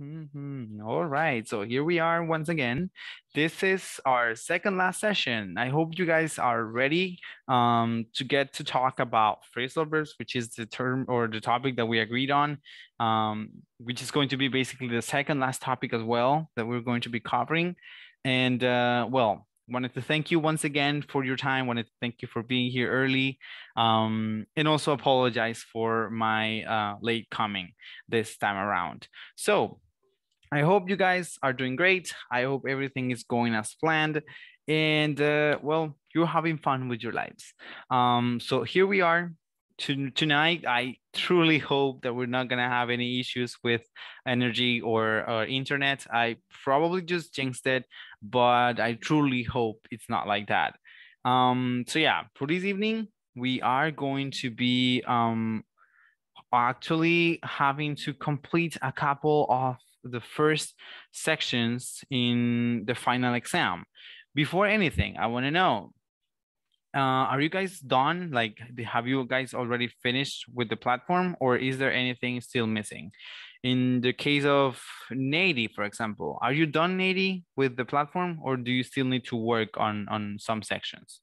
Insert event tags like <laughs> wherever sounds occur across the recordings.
Mm-hmm. All right, so here we are once again. This is our second last session. I hope you guys are ready um, to get to talk about phrasal verbs, which is the term or the topic that we agreed on, um, which is going to be basically the second last topic as well that we're going to be covering. And uh, well, wanted to thank you once again for your time. Wanted to thank you for being here early, um, and also apologize for my uh, late coming this time around. So I hope you guys are doing great. I hope everything is going as planned, and uh, well, you're having fun with your lives. Um, so here we are to, tonight, I truly hope that we're not gonna have any issues with energy or, or internet. I probably just jinxed it, but I truly hope it's not like that. Um, so yeah, for this evening, we are going to be um, actually having to complete a couple of the first sections in the final exam. Before anything, I want to know uh, are you guys done? Like, have you guys already finished with the platform or is there anything still missing? In the case of Nady, for example, are you done, Nady, with the platform or do you still need to work on, on some sections?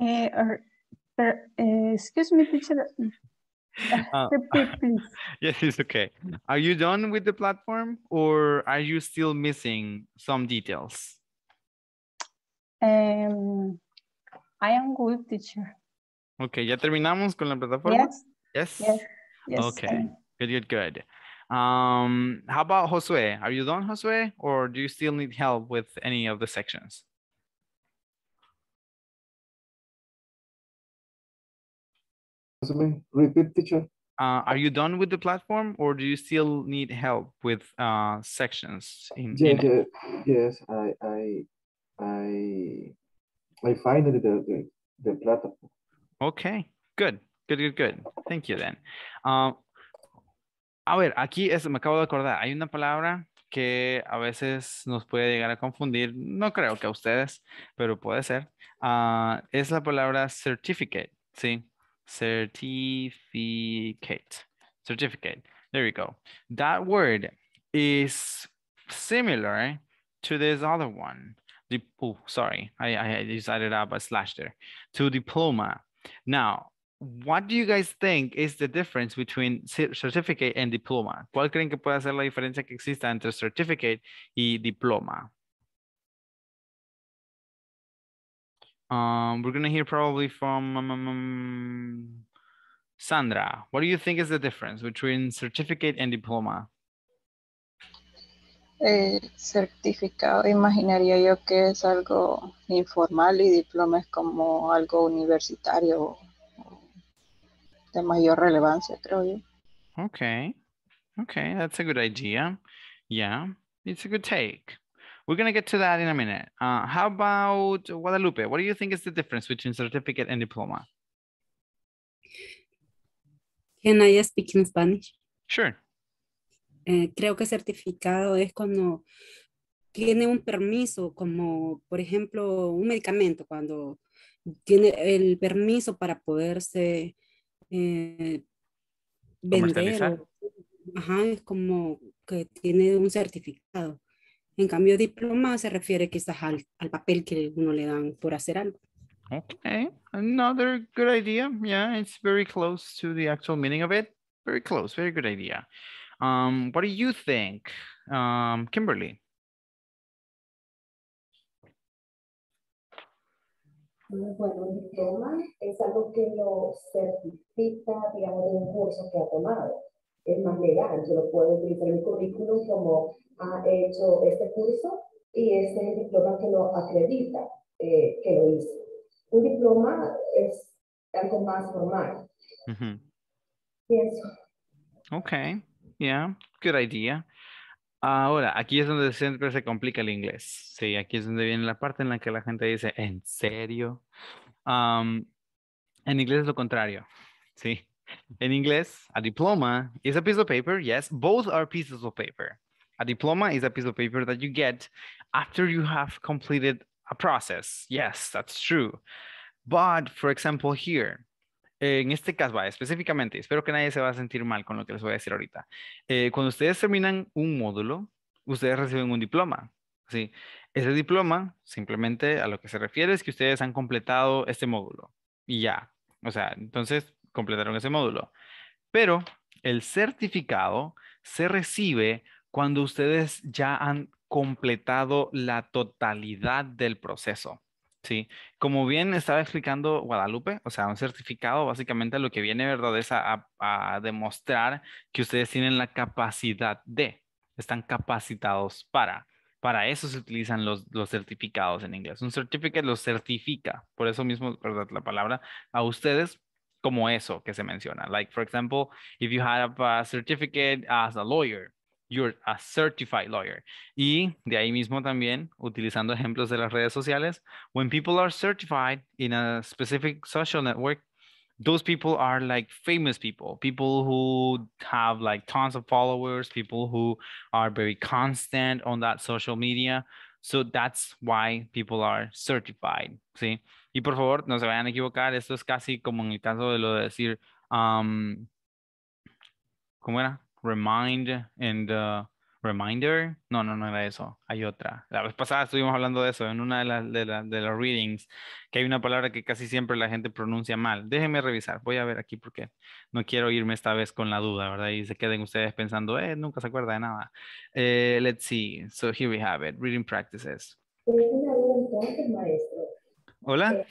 Uh, or, uh, excuse me, teacher. Uh, <laughs> <laughs> yes, it's okay. Are you done with the platform or are you still missing some details? Um, I am good, teacher. Okay, ¿ya terminamos con la plataforma? Yes. Yes? Yes. Yes. Okay, good, good, good. Um, how about Josue? Are you done, Josue? Or do you still need help with any of the sections? Repeat, teacher. Uh, are you done with the platform or do you still need help with uh, sections? In, Yeah, in- yeah, yes, I, I, I, I find the, the, the platform. Okay, good, good, good, good. Thank you then. Um, a ver, aquí es, me acabo de acordar, hay una palabra que a veces nos puede llegar a confundir, no creo que a ustedes, pero puede ser. Ah, es la palabra certificate, ¿sí? Certificate, certificate. There you go. That word is similar to this other one. The, oh, sorry, I, I decided up a slash there. To diploma. Now, what do you guys think is the difference between certificate and diploma? ¿Cuál creen que puede ser la diferencia que exista entre certificate y diploma? Um, we're gonna hear probably from um, um, um, Sandra. What do you think is the difference between certificate and diploma? Eh, certificado, imaginaría yo que es algo informal y diploma es como algo universitario de mayor relevancia, creo yo. Okay, okay, that's a good idea. Yeah, it's a good take. We're gonna get to that in a minute. Uh, how about Guadalupe? What do you think is the difference between certificate and diploma? Can I speak in Spanish? Sure. Eh, creo que certificado es cuando tiene un permiso, como por ejemplo un medicamento, cuando tiene el permiso para poderse eh, vender. Ajá, es como que tiene un certificado. En cambio, diploma se refiere quizás al, al papel que uno le dan por hacer algo. Okay, another good idea. Yeah, it's very close to the actual meaning of it. Very close, very good idea. Um, what do you think, um, Kimberly? Bueno, diploma es algo que lo certifica, digamos, de un curso que ha tomado. Es más legal, yo lo puedo utilizar en mi currículum como ha hecho este curso y ese es el diploma que lo acredita eh, que lo hizo. Un diploma es algo más formal, Mhm. pienso. Okay, yeah, good idea. Ahora, aquí es donde siempre se complica el inglés. Sí, aquí es donde viene la parte en la que la gente dice, ¿en serio? Um, en inglés es lo contrario. Sí. En inglés, a diploma is a piece of paper. Yes, both are pieces of paper. A diploma is a piece of paper that you get after you have completed a process. Yes, that's true. But for example, here, en este caso, específicamente, espero que nadie se va a sentir mal con lo que les voy a decir ahorita. Eh, cuando ustedes terminan un módulo, ustedes reciben un diploma. ¿sí? Ese diploma simplemente a lo que se refiere es que ustedes han completado este módulo y ya. O sea, entonces completaron ese módulo. Pero el certificado se recibe cuando ustedes ya han completado la totalidad del proceso. Sí, como bien estaba explicando Guadalupe, o sea, un certificado básicamente lo que viene, ¿verdad? Es a, demostrar que ustedes tienen la capacidad de, están capacitados para. Para eso se utilizan los, los certificados en inglés. Un certificate los certifica, por eso mismo, ¿verdad? La palabra a ustedes como eso que se menciona. Like, for example, if you have a certificate as a lawyer, you're a certified lawyer. Y de ahí mismo también, utilizando ejemplos de las redes sociales, when people are certified in a specific social network, those people are like famous people, people who have like tons of followers, people who are very constant on that social media. So that's why people are certified, ¿sí? Y por favor, no se vayan a equivocar, esto es casi como en el caso de lo de decir, um, ¿cómo era? Remind and uh, Reminder. No, no, no era eso. Hay otra. La vez pasada estuvimos hablando de eso en una de las de, de los readings, que hay una palabra que casi siempre la gente pronuncia mal. Déjenme revisar. Voy a ver aquí porque no quiero irme esta vez con la duda, ¿verdad? Y se queden ustedes pensando, eh, nunca se acuerda de nada. Eh, let's see. So here we have it. Reading practices. Hola.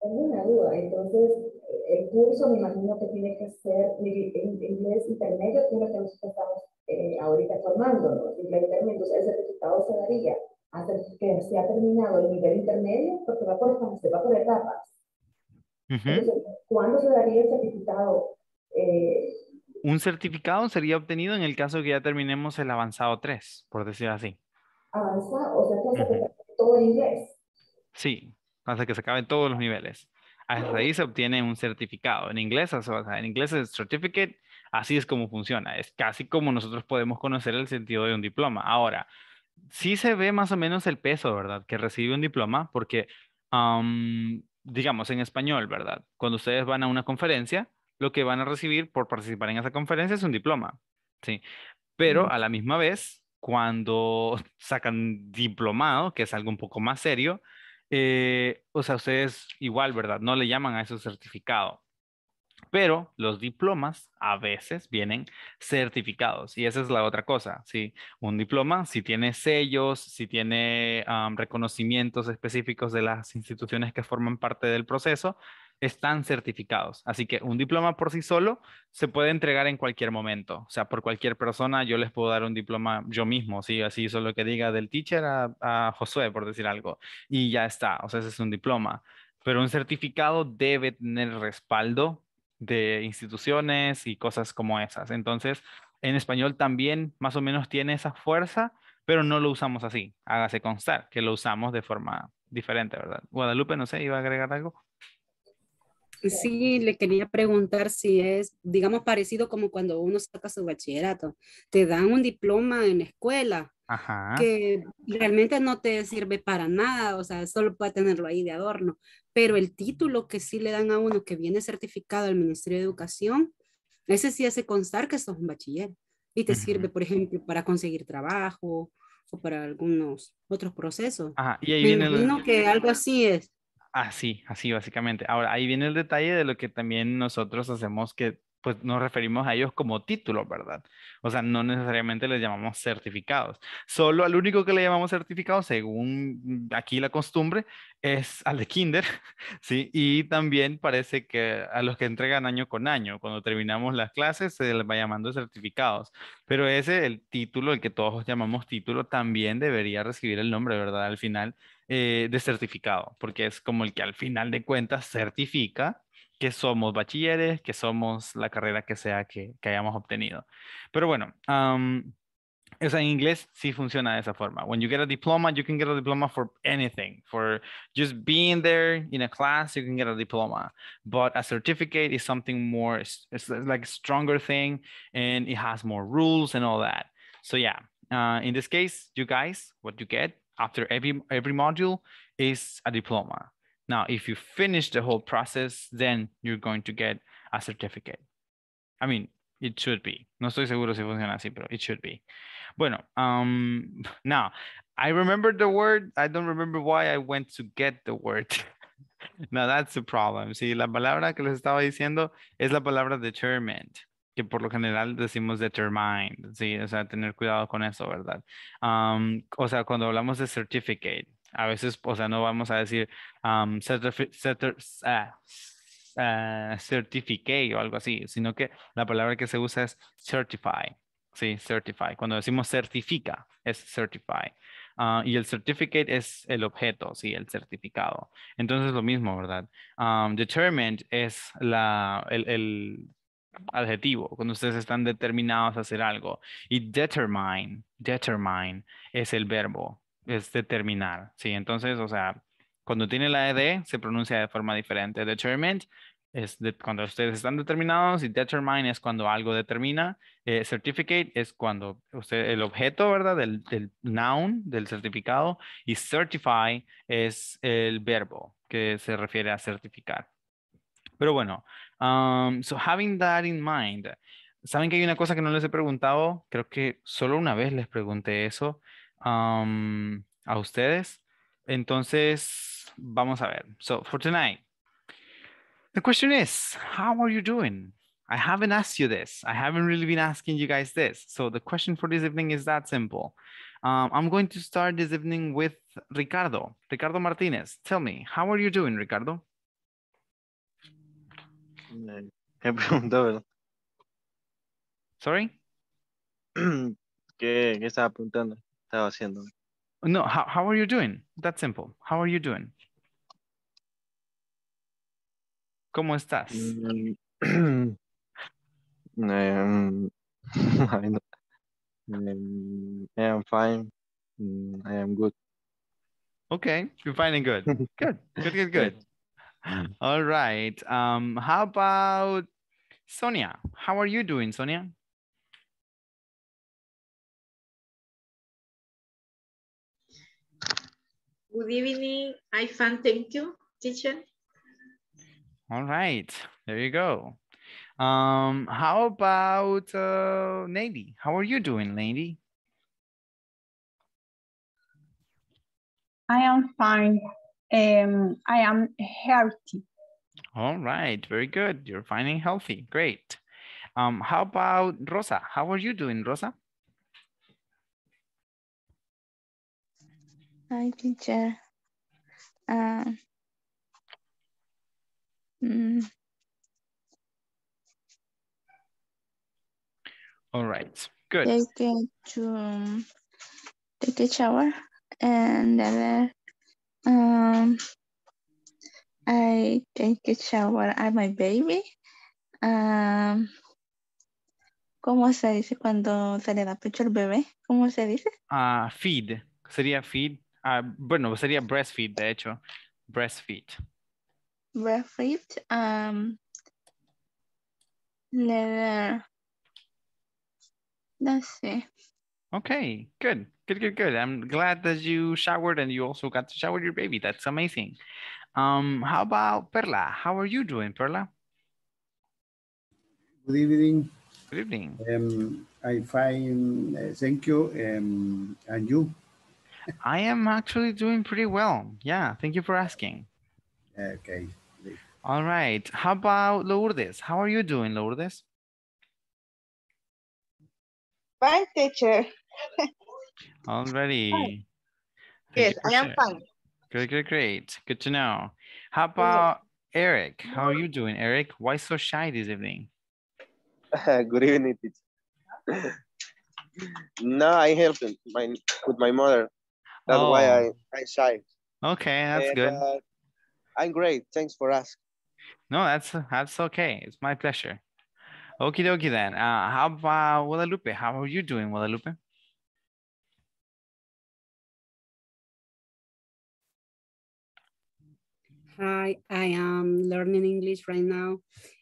Tengo una duda, entonces el curso me imagino que tiene que ser en inglés intermedio, lo que nosotros estamos eh, ahorita formándonos, entonces el certificado se daría hasta que se ha terminado el nivel intermedio, porque va por, se va por etapas. entonces, ¿Cuándo se daría el certificado? Eh, Un certificado sería obtenido en el caso que ya terminemos el avanzado 3, por decir así. Avanzado, o sea que hasta que todo el inglés. Sí, hasta que se acaben todos los niveles. Hasta ahí se obtiene un certificado. En inglés, o sea, en inglés es certificate, así es como funciona. Es casi como nosotros podemos conocer el sentido de un diploma. Ahora, sí se ve más o menos el peso, ¿verdad? Que recibe un diploma, porque, digamos, en español, ¿verdad? Cuando ustedes van a una conferencia, lo que van a recibir por participar en esa conferencia es un diploma, ¿sí? Pero a la misma vez, cuando <laughs> sacan diplomado, que es algo un poco más serio, eh, o sea, ustedes igual, ¿verdad? No le llaman a eso certificado. Pero los diplomas a veces vienen certificados y esa es la otra cosa, ¿sí? Un diploma, si tiene sellos, si tiene reconocimientos específicos de las instituciones que forman parte del proceso, están certificados. Así que un diploma por sí solo se puede entregar en cualquier momento. O sea, por cualquier persona yo les puedo dar un diploma yo mismo, ¿sí? Así solo que diga del teacher a, a Josué, por decir algo. Y ya está. O sea, ese es un diploma. Pero un certificado debe tener respaldo de instituciones y cosas como esas. Entonces, en español también más o menos tiene esa fuerza, pero no lo usamos así. Hágase constar que lo usamos de forma diferente, ¿verdad? Guadalupe, no sé, iba a agregar algo. Sí, le quería preguntar si es, digamos, parecido como cuando uno saca su bachillerato. Te dan un diploma en la escuela que realmente no te sirve para nada, o sea, solo puede tenerlo ahí de adorno, pero el título que sí le dan a uno que viene certificado del Ministerio de Educación, ese sí hace constar que sos un bachiller y te sirve, por ejemplo, para conseguir trabajo o para algunos otros procesos. Ajá, y ahí viene el... que algo así es. Así, así básicamente. Ahora, ahí viene el detalle de lo que también nosotros hacemos que pues nos referimos a ellos como títulos, ¿verdad? O sea, no necesariamente les llamamos certificados. Solo al único que le llamamos certificado, según aquí la costumbre, es al de Kinder, <laughs> ¿sí? Y también parece que a los que entregan año con año, cuando terminamos las clases, se les va llamando certificados. Pero ese, el título, el que todos llamamos título, también debería recibir el nombre, ¿verdad? Al final eh, de certificado, porque es como el que al final de cuentas certifica que somos bachilleres, que somos la carrera que sea que, que hayamos obtenido. Pero bueno, um, o sea, en inglés sí funciona de esa forma. When you get a diploma, you can get a diploma for anything. For just being there in a class, you can get a diploma. But a certificate is something more, it's like a stronger thing and it has more rules and all that. So yeah, uh, in this case, you guys, what you get after every, every module is a diploma. Now, if you finish the whole process, then you're going to get a certificate. I mean, it should be. No estoy seguro si funciona así, pero it should be. Bueno, um, <laughs> now, I remember the word. I don't remember why I went to get the word. <laughs> now, that's the problem. Sí, la palabra que les estaba diciendo es la palabra determined, que por lo general decimos determined. Sí, o sea, tener cuidado con eso, ¿verdad? Um, o sea, cuando hablamos de certificate, a veces, o sea, no vamos a decir um, certifi certi ah, uh, certificate o algo así, sino que la palabra que se usa es certify. Sí, certify. Cuando decimos certifica, es certify. Uh, y el certificate es el objeto, sí, el certificado. Entonces lo mismo, ¿verdad? Determined es la, el, el, adjetivo, cuando ustedes están determinados a hacer algo. Y determine, determine es el verbo, es determinar, ¿sí? Entonces, o sea, cuando tiene la ed se pronuncia de forma diferente. Determined es de, cuando ustedes están determinados y determine es cuando algo determina. Eh, certificate es cuando usted, el objeto, ¿verdad? Del, del, noun, del certificado. Y certify es el verbo que se refiere a certificar. Pero bueno, um, so having that in mind, ¿saben que hay una cosa que no les he preguntado? Creo que solo una vez les pregunté eso um, a ustedes. Entonces, vamos a ver. So, for tonight, The question is, how are you doing? I haven't asked you this. I haven't really been asking you guys this. So the question for this evening is that simple. Um, I'm going to start this evening with Ricardo. Ricardo Martinez, tell me, how are you doing, Ricardo? ¿Qué preguntó, Sorry? <clears throat> ¿Qué, ¿Qué estaba preguntando? Estaba haciendo. No, how, how are you doing? That's simple. How are you doing? ¿Cómo estás? Um, I, um, I am fine. Mm, I am good. Okay, you're fine and good. <laughs> good, good, good, good. All right. Um, how about Sonia? How are you doing, Sonia? Good evening. I fine, thank you, teacher. All right, there you go. Um, how about uh, Nady? How are you doing, Lady? I am fine. Um, I am healthy. All right, very good. You're finding healthy. Great. Um, how about Rosa? How are you doing, Rosa? Hi, teacher. Uh, Mm. All right, good. Take a, to take a shower and then um, I take a shower at my baby. Um, ¿Cómo se dice cuando se le da pecho al bebé? ¿Cómo se dice? Uh, feed. Sería feed. Uh, bueno, sería breastfeed, de hecho. Breastfeed breastfeed, um, leather. Let's see. Okay, good, good, good, good. I'm glad that you showered and you also got to shower your baby. That's amazing. Um, how about Perla? How are you doing, Perla? Good evening. Good evening. Um, I fine, uh, thank you. Um, and you? I am actually doing pretty well. Yeah, thank you for asking. Okay. All right. How about Lourdes? How are you doing, Lourdes? Fine, teacher. Already. Yes, I am fine. Good, good, great. Good to know. How about Eric? How are you doing, Eric? Why so shy this evening? <laughs> good evening, teacher. <laughs> no, I helped my, with my mother. That's oh. why I, I shy. Okay, that's and, good. Uh, I'm great. Thanks for asking. No, that's that's okay. It's my pleasure. Okie dokie then. Uh, how about Guadalupe? How are you doing, Guadalupe? Hi, I am learning English right now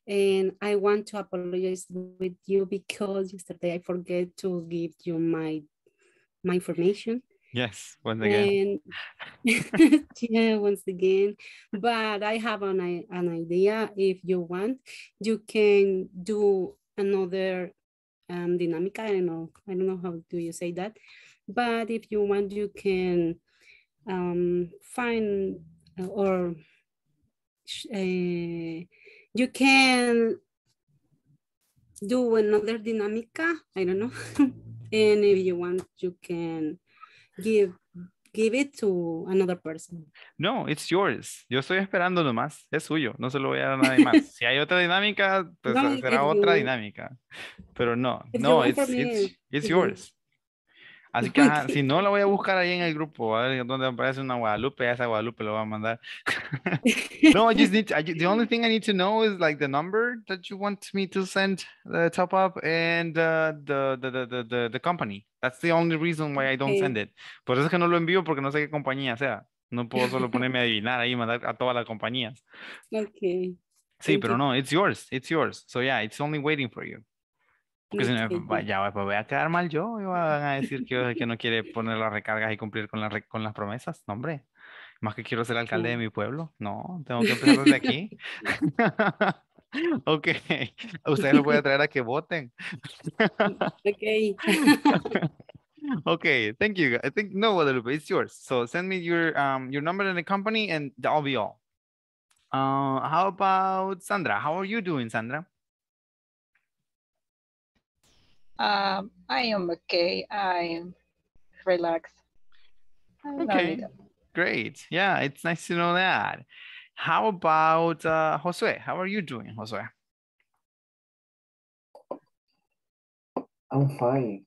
and I want to apologize with you because yesterday I forget to give you my my information Yes, once again. And <laughs> yeah, once again. But I have an, an idea. If you want, you can do another um, dinámica. I don't know. I don't know how do you say that. But if you want, you can um, find or uh, you can do another dinámica. I don't know. <laughs> and if you want, you can give give it to another person. No, it's yours. Yo estoy esperando nomás. Es suyo. No se lo voy a dar a nadie más. <laughs> Si hay otra dinámica, pues No, será otra you- dinámica. Pero no, no, it's, it's, yours. Así <laughs> que, ajá, si no, la voy a buscar ahí en el grupo, a ver dónde aparece una Guadalupe, esa Guadalupe lo voy a mandar. <laughs> No, I just <laughs> need, to- I, the only thing I need to know is like the number that you want me to send the top up and uh, the, the, the, the, the, the company. That's the only reason why I don't Okay. send it. Por eso es que no lo envío porque no sé qué compañía sea. No puedo solo ponerme a adivinar ahí y mandar a todas las compañías. Okay. Sí, Thank pero you. no, it's yours, it's yours. So yeah, it's only waiting for you. Porque si no, ya pues voy a quedar mal yo y van a decir que, que no quiere <laughs> poner las recargas y cumplir con, las re- con las promesas. No, hombre. Más que quiero ser alcalde de mi pueblo. No, tengo que empezar desde <laughs> aquí. <laughs> ok, ustedes los voy a traer a que voten. Okay. okay, thank you. I think no, Guadalupe, it's yours. So send me your um your number and the company, and that'll be all. Uh, how about Sandra? How are you doing, Sandra? Um, I am okay. I'm relaxed. I love Okay, great. Yeah, it's nice to know that. How about uh, Josue? How are you doing, Josue? I'm fine.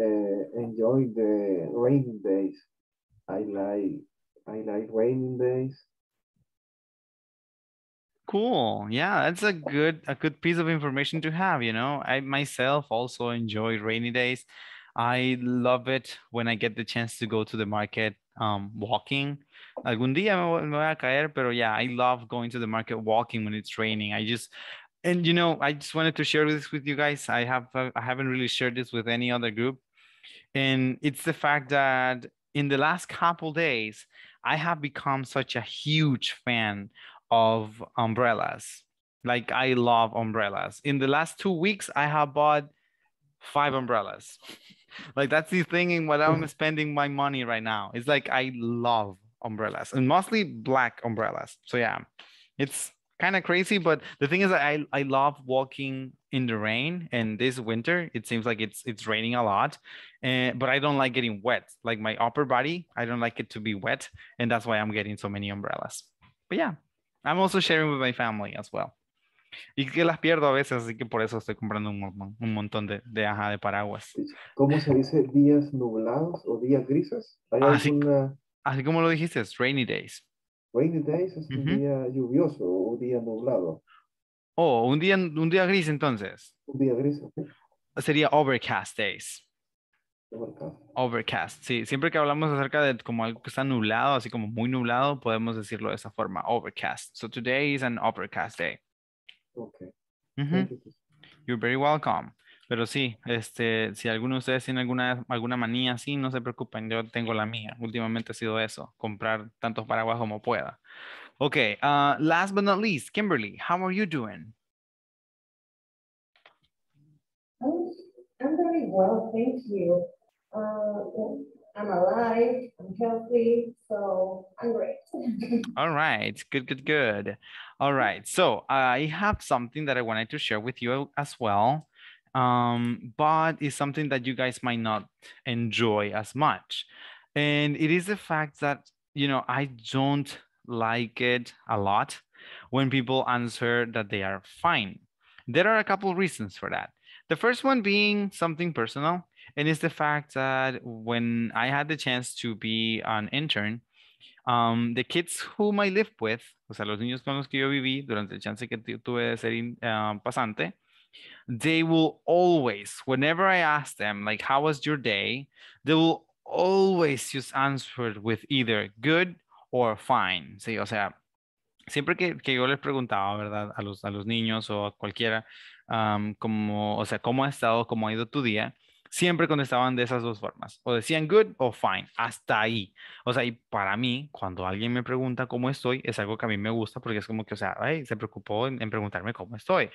Uh, enjoy the rainy days. I like I like rainy days. Cool. Yeah, that's a good a good piece of information to have, you know. I myself also enjoy rainy days. I love it when I get the chance to go to the market um walking. Algún día me voy, a caer, pero yeah, I love going to the market walking when it's raining. I just and you know, I just wanted to share this with you guys. I have uh, I haven't really shared this with any other group. And it's the fact that in the last couple days, I have become such a huge fan of umbrellas. Like I love umbrellas. In the last two weeks, I have bought five umbrellas. <laughs> like that's the thing in what I'm mm. spending my money right now. It's like I love umbrellas and mostly black umbrellas. So yeah, it's kind of crazy, but the thing is I, I love walking in the rain and this winter it seems like it's it's raining a lot and but I don't like getting wet. Like my upper body, I don't like it to be wet and that's why I'm getting so many umbrellas. But yeah, I'm also sharing with my family as well. Y que las pierdo a veces, así que por eso estoy comprando un, mon- un montón de, de, ajá, de paraguas. ¿Cómo se dice días nublados o días grises? ¿Hay Así, alguna así como lo dijiste, es rainy days. rainy days? Es un Ujú. día lluvioso o un día nublado. Oh, un día, un día gris entonces. Un día gris. ok. Sería overcast days. Overcast. Overcast, sí. Siempre que hablamos acerca de como algo que está nublado, así como muy nublado, podemos decirlo de esa forma, overcast. So today is an overcast day. Okay. You're very welcome. Pero sí, este, si alguno de ustedes tiene alguna, alguna manía así, no se preocupen, yo tengo la mía. Últimamente ha sido eso, comprar tantos paraguas como pueda. Okay, uh, last but not least, Kimberly, how are you doing? I'm, I'm very well, thank you. Uh, I'm alive, I'm healthy, so I'm great. <laughs> All right, good, good, good. All right, so I have something that I wanted to share with you as well, um, but it's something that you guys might not enjoy as much. And it is the fact that, you know, I don't like it a lot when people answer that they are fine. There are a couple reasons for that. The first one being something personal, and it's the fact that when I had the chance to be an intern, um, the kids whom I lived with, o sea, los niños con los que yo viví durante el chance que tu- tuve de ser ah, pasante, they will always, whenever I ask them, like, how was your day? They will always just answer with either good or fine. Sí, o sea, siempre que, que yo les preguntaba, ¿verdad? A los, a los niños o a cualquiera, am, como, o sea, ¿cómo ha estado? ¿Cómo ha ido tu día? Siempre contestaban de esas dos formas, o decían good o fine, hasta ahí. O sea, y para mí, cuando alguien me pregunta cómo estoy, es algo que a mí me gusta porque es como que, o sea, se preocupó en, preguntarme cómo estoy.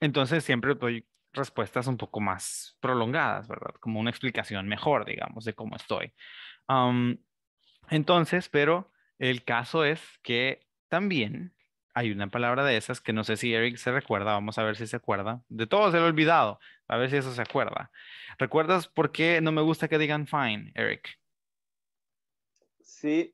entonces siempre doy respuestas un poco más prolongadas, ¿verdad? Como una explicación mejor, digamos, de cómo estoy. entonces, pero el caso es que también hay una palabra de esas que no sé si Eric se recuerda, vamos a ver si se acuerda. De todo se lo he olvidado, a ver si eso se acuerda. ¿Recuerdas por qué no me gusta que digan fine, Eric? Sí,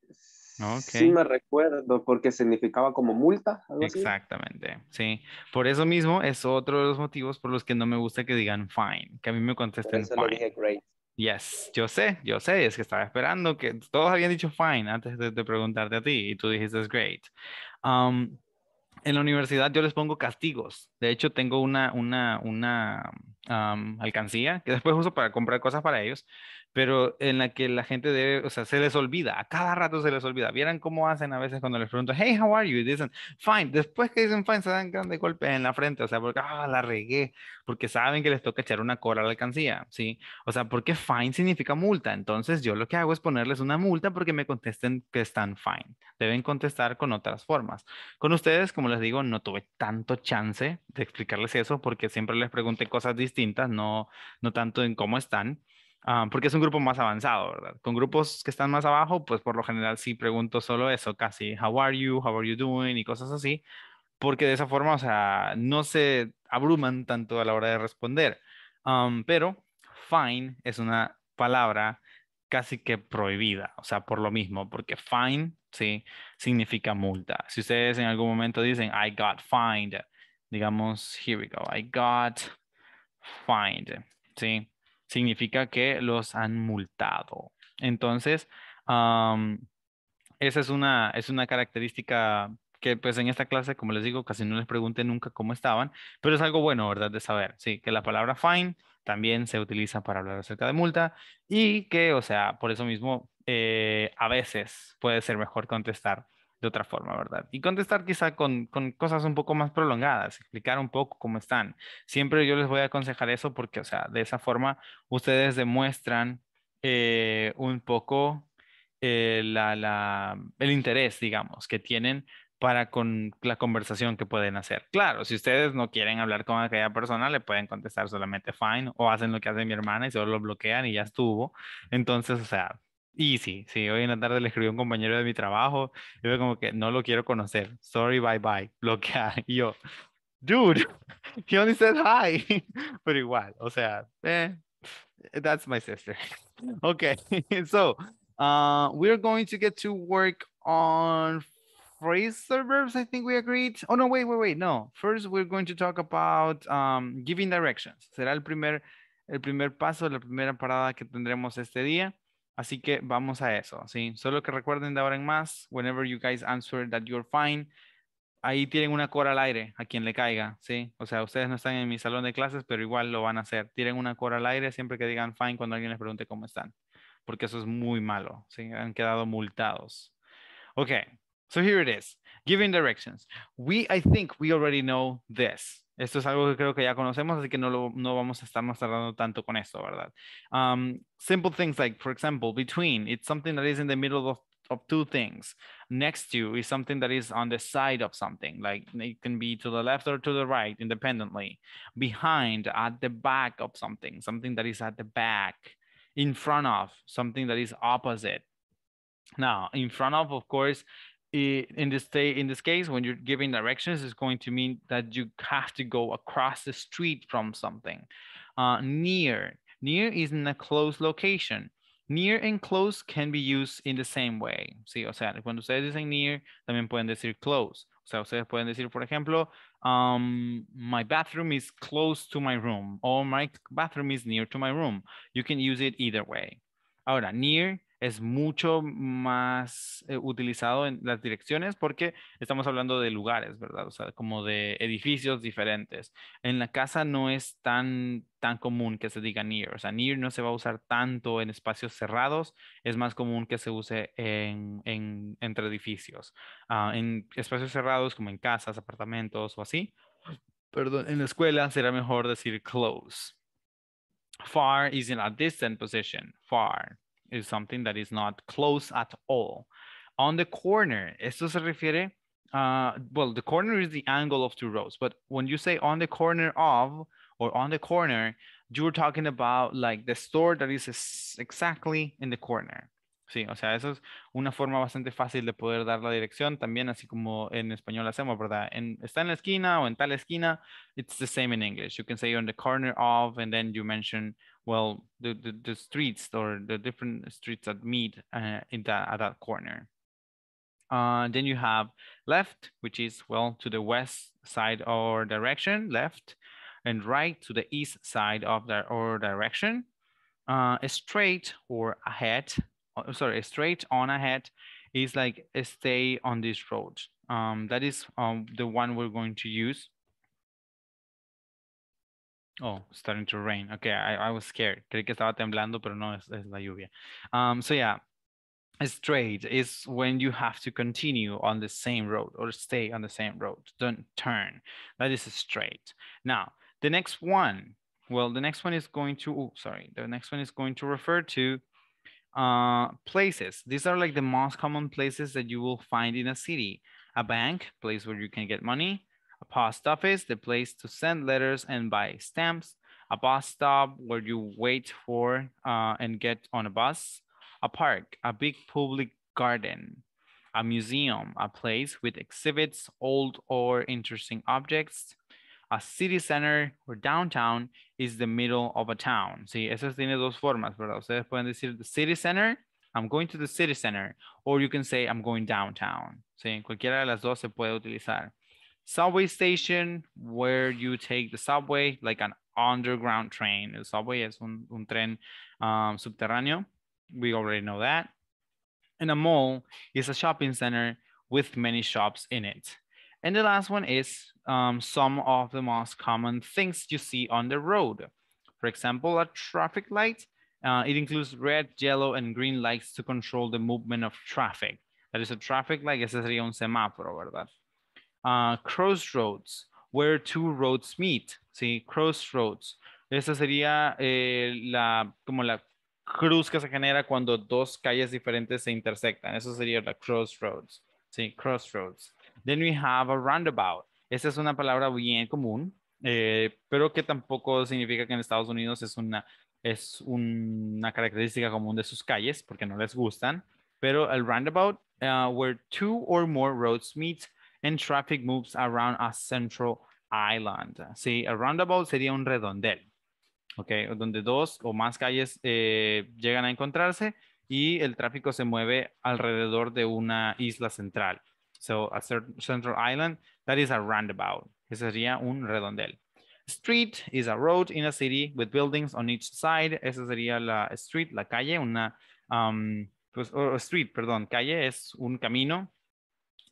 sí me recuerdo, porque significaba como multa. Exactamente, sí. Por eso mismo es otro de los motivos por los que no me gusta que digan fine, que a mí me contesten fine. great. Yes, yo sé, yo sé, es que estaba esperando que todos habían dicho fine antes de, preguntarte a ti y tú dijiste great. Um, en la universidad yo les pongo castigos. De hecho, tengo una, una, una alcancía que <laughs> después uso para comprar cosas para ellos, pero en la que la gente debe, o sea, se les olvida, a cada rato se les olvida. Vieran cómo hacen a veces cuando les pregunto, hey, how are you? Y dicen, fine. Después que dicen fine, se dan de golpe en la frente, o sea, porque, ah, la regué, porque saben que les toca echar una cola a la alcancía, ¿sí? O sea, porque fine significa multa. Entonces, yo lo que hago es ponerles una multa porque me contesten que están fine. Deben contestar con otras formas. Con ustedes, como les digo, no tuve tanto chance de explicarles eso porque siempre les pregunté cosas distintas, no, no tanto en cómo están. Ah, porque es un grupo más avanzado, ¿verdad? Con grupos que están más abajo, pues por lo general sí pregunto solo eso, casi, how are you, how are you doing y cosas así, porque de esa forma, o sea, no se abruman tanto a la hora de responder. pero fine es una palabra casi que prohibida, o sea, por lo mismo, porque fine, sí, significa multa. Si ustedes en algún momento dicen, I got fined, digamos, here we go, I got fined, sí significa que los han multado. Entonces, esa es una, es una característica que pues en esta clase, como les digo, casi no les pregunté nunca cómo estaban, pero es algo bueno, ¿verdad? De saber, sí, que la palabra fine también se utiliza para hablar acerca de multa y que, o sea, por eso mismo, eh, a veces puede ser mejor contestar de otra forma, ¿verdad? Y contestar quizá con, con, cosas un poco más prolongadas, explicar un poco cómo están. Siempre yo les voy a aconsejar eso porque, o sea, de esa forma ustedes demuestran eh, un poco eh, la, la, el interés, digamos, que tienen para con la conversación que pueden hacer. Claro, si ustedes no quieren hablar con aquella persona, le pueden contestar solamente fine o hacen lo que hace mi hermana y solo lo bloquean y ya estuvo. Entonces, o sea, y sí, sí, hoy en la tarde le escribí a un compañero de mi trabajo yo como que no lo quiero conocer. Sorry, bye bye. <laughs> Bloquea. Y yo, dude, <laughs> he only said hi. <laughs> Pero igual, o sea, eh, that's my sister. okay, so uh, we're going to get to work on phrasal verbs. I think we agreed. Oh, no, wait, wait, wait. No, first we're going to talk about um, giving directions. Será el primer, el primer paso, la primera parada que tendremos este día. Así que vamos a eso, ¿sí? Solo que recuerden de ahora en más, whenever you guys answer that you're fine, ahí tienen una cora al aire a quien le caiga, ¿sí? O sea, ustedes no están en mi salón de clases, pero igual lo van a hacer. Tienen una cora al aire siempre que digan fine cuando alguien les pregunte cómo están, porque eso es muy malo, ¿sí? Han quedado multados. Okay, so here it is. Giving directions. We, I think we already know this. Esto es algo que creo que ya conocemos, así que no, lo, no vamos a estar más tardando tanto con esto, ¿verdad? Um, simple things like, for example, between, it's something that is in the middle of, of two things. Next to is something that is on the side of something, like it can be to the left or to the right independently. Behind, at the back of something, something that is at the back. In front of, something that is opposite. Now, in front of, of course, in this in this case, when you're giving directions, is going to mean that you have to go across the street from something. Uh, near, near is in a close location. Near and close can be used in the same way. Sí, o sea, cuando ustedes dicen near, también pueden decir close. O sea, ustedes pueden decir, por ejemplo, um, my bathroom is close to my room, or my bathroom is near to my room. You can use it either way. Ahora, near es mucho más eh, utilizado en las direcciones porque estamos hablando de lugares, ¿verdad? O sea, como de edificios diferentes. En la casa no es tan, tan común que se diga near. O sea, near no se va a usar tanto en espacios cerrados. Es más común que se use en, entre edificios. Ah, en espacios cerrados como en casas, apartamentos o así. Perdón, en la escuela será mejor decir close. Far is in a distant position. Far is something that is not close at all. On the corner, esto se refiere, uh, well, the corner is the angle of two roads, but when you say on the corner of or on the corner, you're talking about like the store that is exactly in the corner. Sí, o sea, eso es una forma bastante fácil de poder dar la dirección, también así como en español hacemos, ¿verdad? En, está en la esquina o en tal esquina, it's the same in English. You can say on the corner of, and then you mention, well, the, the, the streets or the different streets that meet uh, in that, at that corner. Uh, then you have left, which is, well, to the west side or direction, left, and right to the east side of the or direction. Uh, straight or ahead, sorry, straight on ahead is like stay on this road. Um, that is um, the one we're going to use. Oh, starting to rain. Okay, I, I was scared. Creí que estaba temblando, pero no, es, es la lluvia. Um, so yeah, straight is when you have to continue on the same road or stay on the same road. Don't turn. That is straight. Now, the next one, well, the next one is going to, oh, sorry, the next one is going to refer to uh, places. These are like the most common places that you will find in a city. A bank, place where you can get money. A post office, the place to send letters and buy stamps. A bus stop where you wait for uh, and get on a bus. A park, a big public garden. A museum, a place with exhibits, old or interesting objects. A city center or downtown is the middle of a town. Sí, eso tiene dos formas, ¿verdad? Ustedes pueden decir the city center, I'm going to the city center, or you can say I'm going downtown. Sí, cualquiera de las dos se puede utilizar. Subway station, where you take the subway, like an underground train. El subway es un, un tren um, subterráneo. We already know that. And a mall is a shopping center with many shops in it. And the last one is um, some of the most common things you see on the road. For example, a traffic light. Uh, it includes red, yellow, and green lights to control the movement of traffic. That is a traffic light. Ese sería un semáforo, ¿verdad? Uh, crossroads, where two roads meet. Sí, crossroads. Esa sería eh, la, como la cruz que se genera cuando dos calles diferentes se intersectan. Eso sería la crossroads. Sí, crossroads. Then we have a roundabout. Esa es una palabra bien común, eh, pero que tampoco significa que en Estados Unidos es una, es una característica común de sus calles, porque no les gustan. Pero el roundabout, uh, where two or more roads meet and traffic moves around a central island. Sí, el roundabout sería un redondel, ¿ok? Donde dos o más calles eh, llegan a encontrarse y el tráfico se mueve alrededor de una isla central. So a certain central island, that is a roundabout. Sería un redondel. Street is a road in a city with buildings on each side. Esa sería la street, la calle, una, um, pues, oh, street, perdón, calle es un camino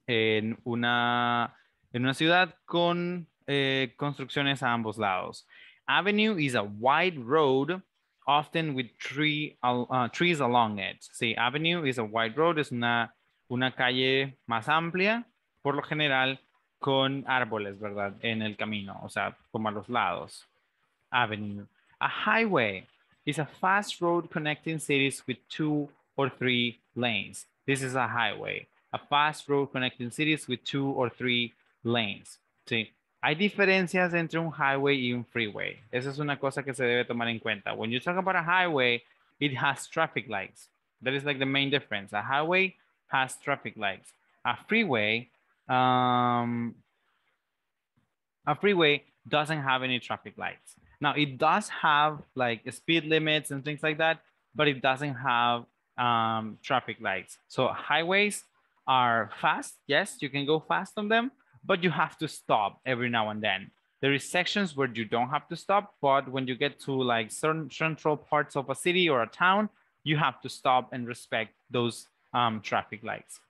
en una, en una ciudad con eh, construcciones a ambos lados. Avenue is a wide road, often with tree, uh, trees along it. Sí, avenue is a wide road, es una una calle más amplia, por lo general con árboles, ¿verdad? En el camino, o sea, como a los lados. Avenue. A highway is a fast road connecting cities with two or three lanes. This is a highway. A fast road connecting cities with two or three lanes. Sí. Hay diferencias entre un highway y un freeway. Esa es una cosa que se debe tomar en cuenta. When you talk about a highway, it has traffic lights. That is like the main difference. A highway has traffic lights. A freeway, um, a freeway doesn't have any traffic lights. Now it does have like speed limits and things like that, but it doesn't have um, traffic lights. So highways are fast. Yes, you can go fast on them, but you have to stop every now and then. There is sections where you don't have to stop, but when you get to like certain central parts of a city or a town, you have to stop and respect those um, traffic lights.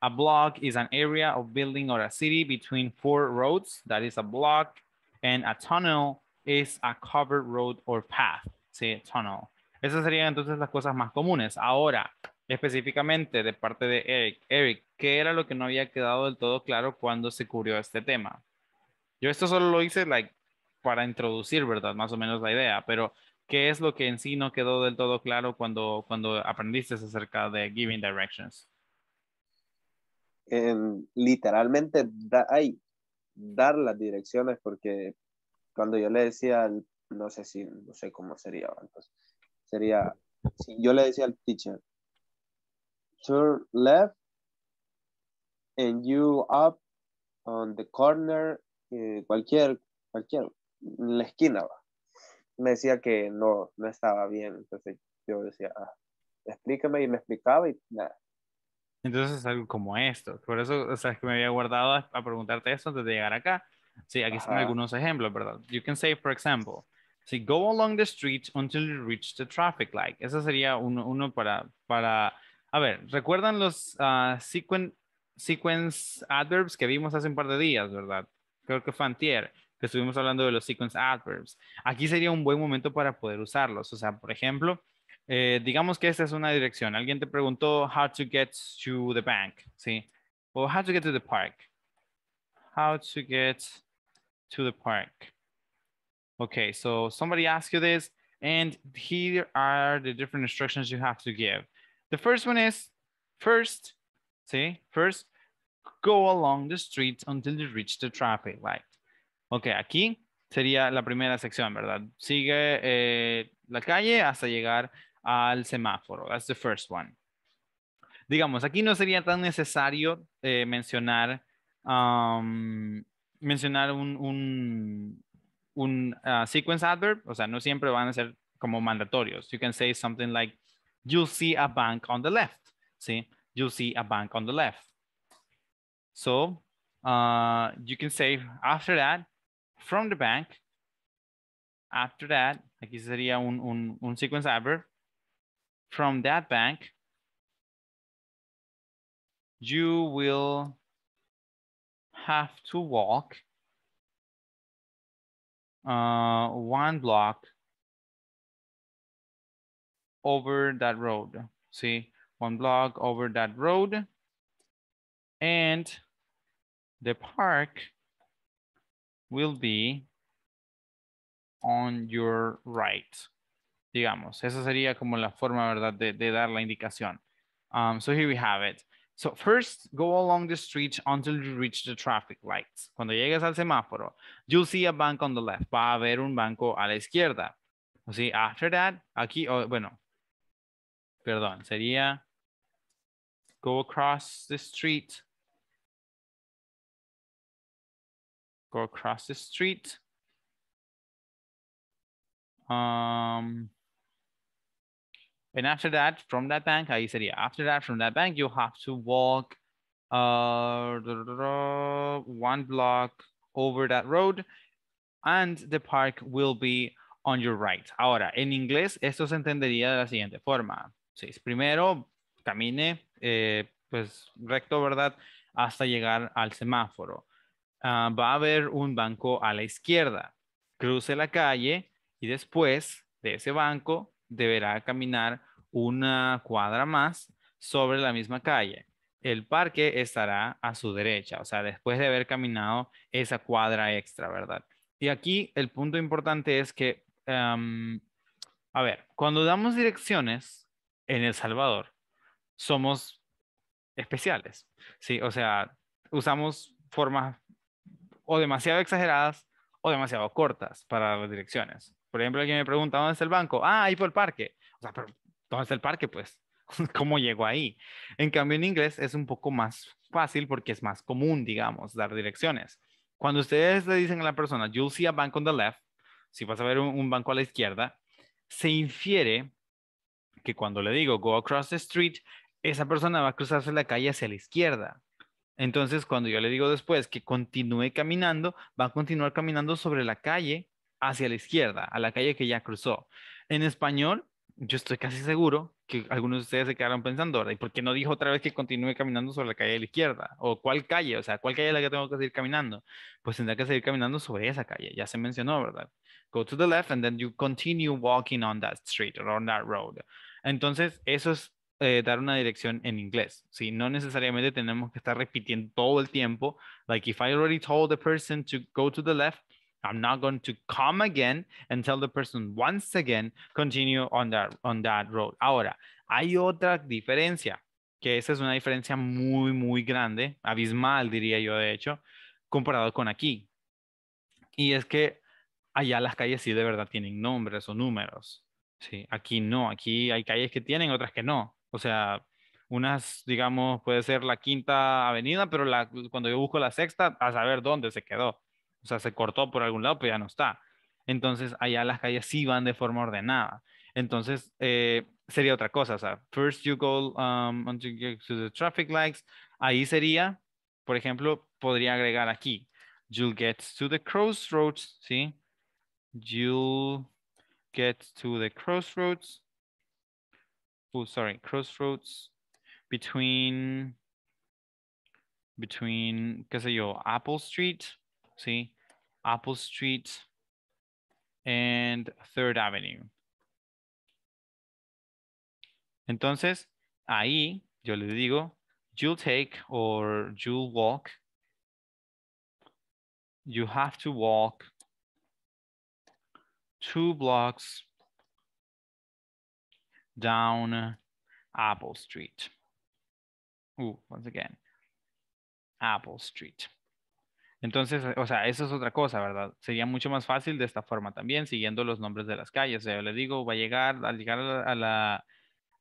A block is an area of building or a city between four roads. That is a block. And a tunnel is a covered road or path. Sí, tunnel. Esas serían entonces las cosas más comunes. Ahora, específicamente de parte de Eric. Eric, ¿qué era lo que no había quedado del todo claro cuando se cubrió este tema? Yo esto solo lo hice like, para introducir, ¿verdad? Más o menos la idea, pero ¿Qué es lo que en sí no quedó del todo claro cuando, cuando aprendiste acerca de giving directions? literalmente dar las direcciones porque cuando yo le decía, no sé si, no sé cómo sería, entonces, sería, si yo le decía al teacher, turn left and you up on the corner, eh, cualquier, cualquier, en la esquina, va. Me decía que no, no estaba bien, entonces yo decía, ah, explícame y me explicaba y nada. Entonces es algo como esto. Por eso, o sea, es que me había guardado a, preguntarte esto antes de llegar acá. Sí, aquí están algunos ejemplos, ¿verdad? You can say, for example, si go along the street until you reach the traffic light. Eso sería uno, uno para, para, a ver, ¿recuerdan los uh, sequence adverbs que vimos hace un par de días, verdad? Creo que fue antier, que estuvimos hablando de los sequence adverbs. Aquí sería un buen momento para poder usarlos. O sea, por ejemplo, eh, digamos que esta es una dirección. Alguien te preguntó how to get to the bank, ¿sí? O how to get to the park. How to get to the park. Okay, so somebody asked you this, and here are the different instructions you have to give. The first one is, first, see, first, go along the street until you reach the traffic light. Okay, aquí sería la primera sección, ¿verdad? Sigue eh, la calle hasta llegar al semáforo. That's the first one. Digamos, aquí no sería tan necesario eh, mencionar, mencionar un, un, un uh, sequence adverb, o sea, no siempre van a ser como mandatorios. You can say something like, you'll see a bank on the left. See, you'll see a bank on the left. So uh, you can say after that, from the bank, after that, aquí sería un, un, un sequence adverb, from that bank, you will have to walk uh, one block over that road. See, one block over that road. And the park will be on your right. digamos. Esa sería como la forma, ¿verdad?, de, dar la indicación. Um, so here we have it. So first, go along the street until you reach the traffic lights. Cuando llegues al semáforo, you'll see a bank on the left. Va a haber un banco a la izquierda. See, after that, aquí, oh, bueno, perdón, sería go across the street. Go across the street. Um, and after that, from that bank, ahí sería, after that, from that bank, you have to walk uh, one block over that road and the park will be on your right. Ahora, en inglés, esto se entendería de la siguiente forma. Sí, primero, camine, eh, pues recto, ¿verdad? Hasta llegar al semáforo. Uh, va a haber un banco a la izquierda. Cruce la calle y después de ese banco deberá caminar una cuadra más sobre la misma calle. El parque estará a su derecha, o sea, después de haber caminado esa cuadra extra, ¿verdad? Y aquí el punto importante es que, a ver, cuando damos direcciones en El Salvador, somos especiales, ¿sí? O sea, usamos formas o demasiado exageradas o demasiado cortas para las direcciones. Por ejemplo, alguien me pregunta, ¿dónde está el banco? Ah, ahí por el parque. O sea, ¿dónde está el parque? Pues, <laughs> ¿cómo llego ahí? En cambio, en inglés es un poco más fácil porque es más común, digamos, dar direcciones. Cuando ustedes le dicen a la persona, you'll see a bank on the left, si vas a ver un, banco a la izquierda, se infiere que cuando le digo go across the street, esa persona va a cruzarse la calle hacia la izquierda. Entonces, cuando yo le digo después que continúe caminando, va a continuar caminando sobre la calle hacia la izquierda, a la calle que ya cruzó. En español, yo estoy casi seguro que algunos de ustedes se quedaron pensando, ¿y por qué no dijo otra vez que continúe caminando sobre la calle de la izquierda? ¿O cuál calle? O sea, ¿cuál calle es la que tengo que seguir caminando? Pues tendrá que seguir caminando sobre esa calle, ya se mencionó, ¿verdad? Go to the left and then you continue walking on that street or on that road. Entonces, eso es eh, dar una dirección en inglés. ¿sí? No necesariamente tenemos que estar repitiendo todo el tiempo. Like if I already told the person to go to the left, I'm not going to come again and tell the person once again, continue on that, on that road. Ahora, hay otra diferencia, que esa es una diferencia muy, muy grande, abismal diría yo de hecho, comparado con aquí. Y es que allá las calles sí de verdad tienen nombres o números. Sí, aquí no, aquí hay calles que tienen, otras que no. O sea, unas, digamos, puede ser la quinta avenida, pero la, cuando yo busco la sexta, a saber dónde se quedó. O sea, se cortó por algún lado, pero ya no está. Entonces, allá las calles sí van de forma ordenada. Entonces, eh, sería otra cosa. O sea, first you go um, until you get to the traffic lights. Ahí sería, por ejemplo, podría agregar aquí. You'll get to the crossroads, ¿sí? You'll get to the crossroads. Oh, sorry, crossroads between, between, sé yo, Apple Street, see, Apple Street and Third Avenue. Entonces, ahí yo le digo, you'll take or you'll walk. You have to walk two blocks down Apple Street. Ooh, once again, Apple Street. Entonces, o sea, eso es otra cosa, ¿verdad? Sería mucho más fácil de esta forma también, siguiendo los nombres de las calles. O sea, le digo, va a llegar, al llegar a la,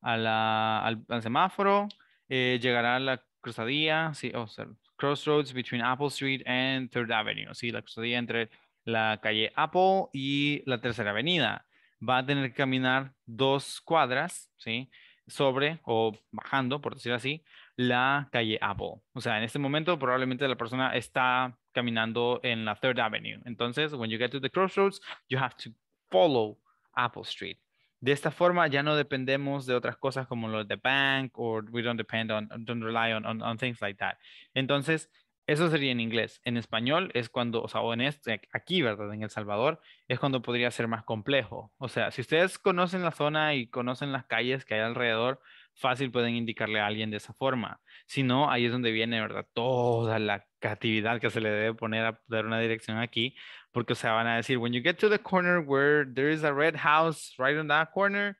a la, al, semáforo, eh, llegará a la cruzadía, sí, o sea, crossroads between Apple Street and Third Avenue, sí, la cruzadía entre la calle Apple y la Tercera Avenida. Va a tener que caminar dos cuadras, ¿sí? Sobre o bajando, por decir así, la calle Apple. O sea, en este momento probablemente la persona está caminando en la Third Avenue. Entonces, when you get to the crossroads, you have to follow Apple Street. De esta forma ya no dependemos de otras cosas como lo de bank or we don't depend on, don't rely on, on, on things like that. Entonces, eso sería en inglés. En español es cuando, o sea, o en este, aquí, ¿verdad? En El Salvador, es cuando podría ser más complejo. O sea, si ustedes conocen la zona y conocen las calles que hay alrededor, fácil pueden indicarle a alguien de esa forma. Si no, ahí es donde viene, ¿verdad? Toda la creatividad que se le debe poner a dar una dirección aquí, porque o sea, van a decir, when you get to the corner where there is a red house right on that corner,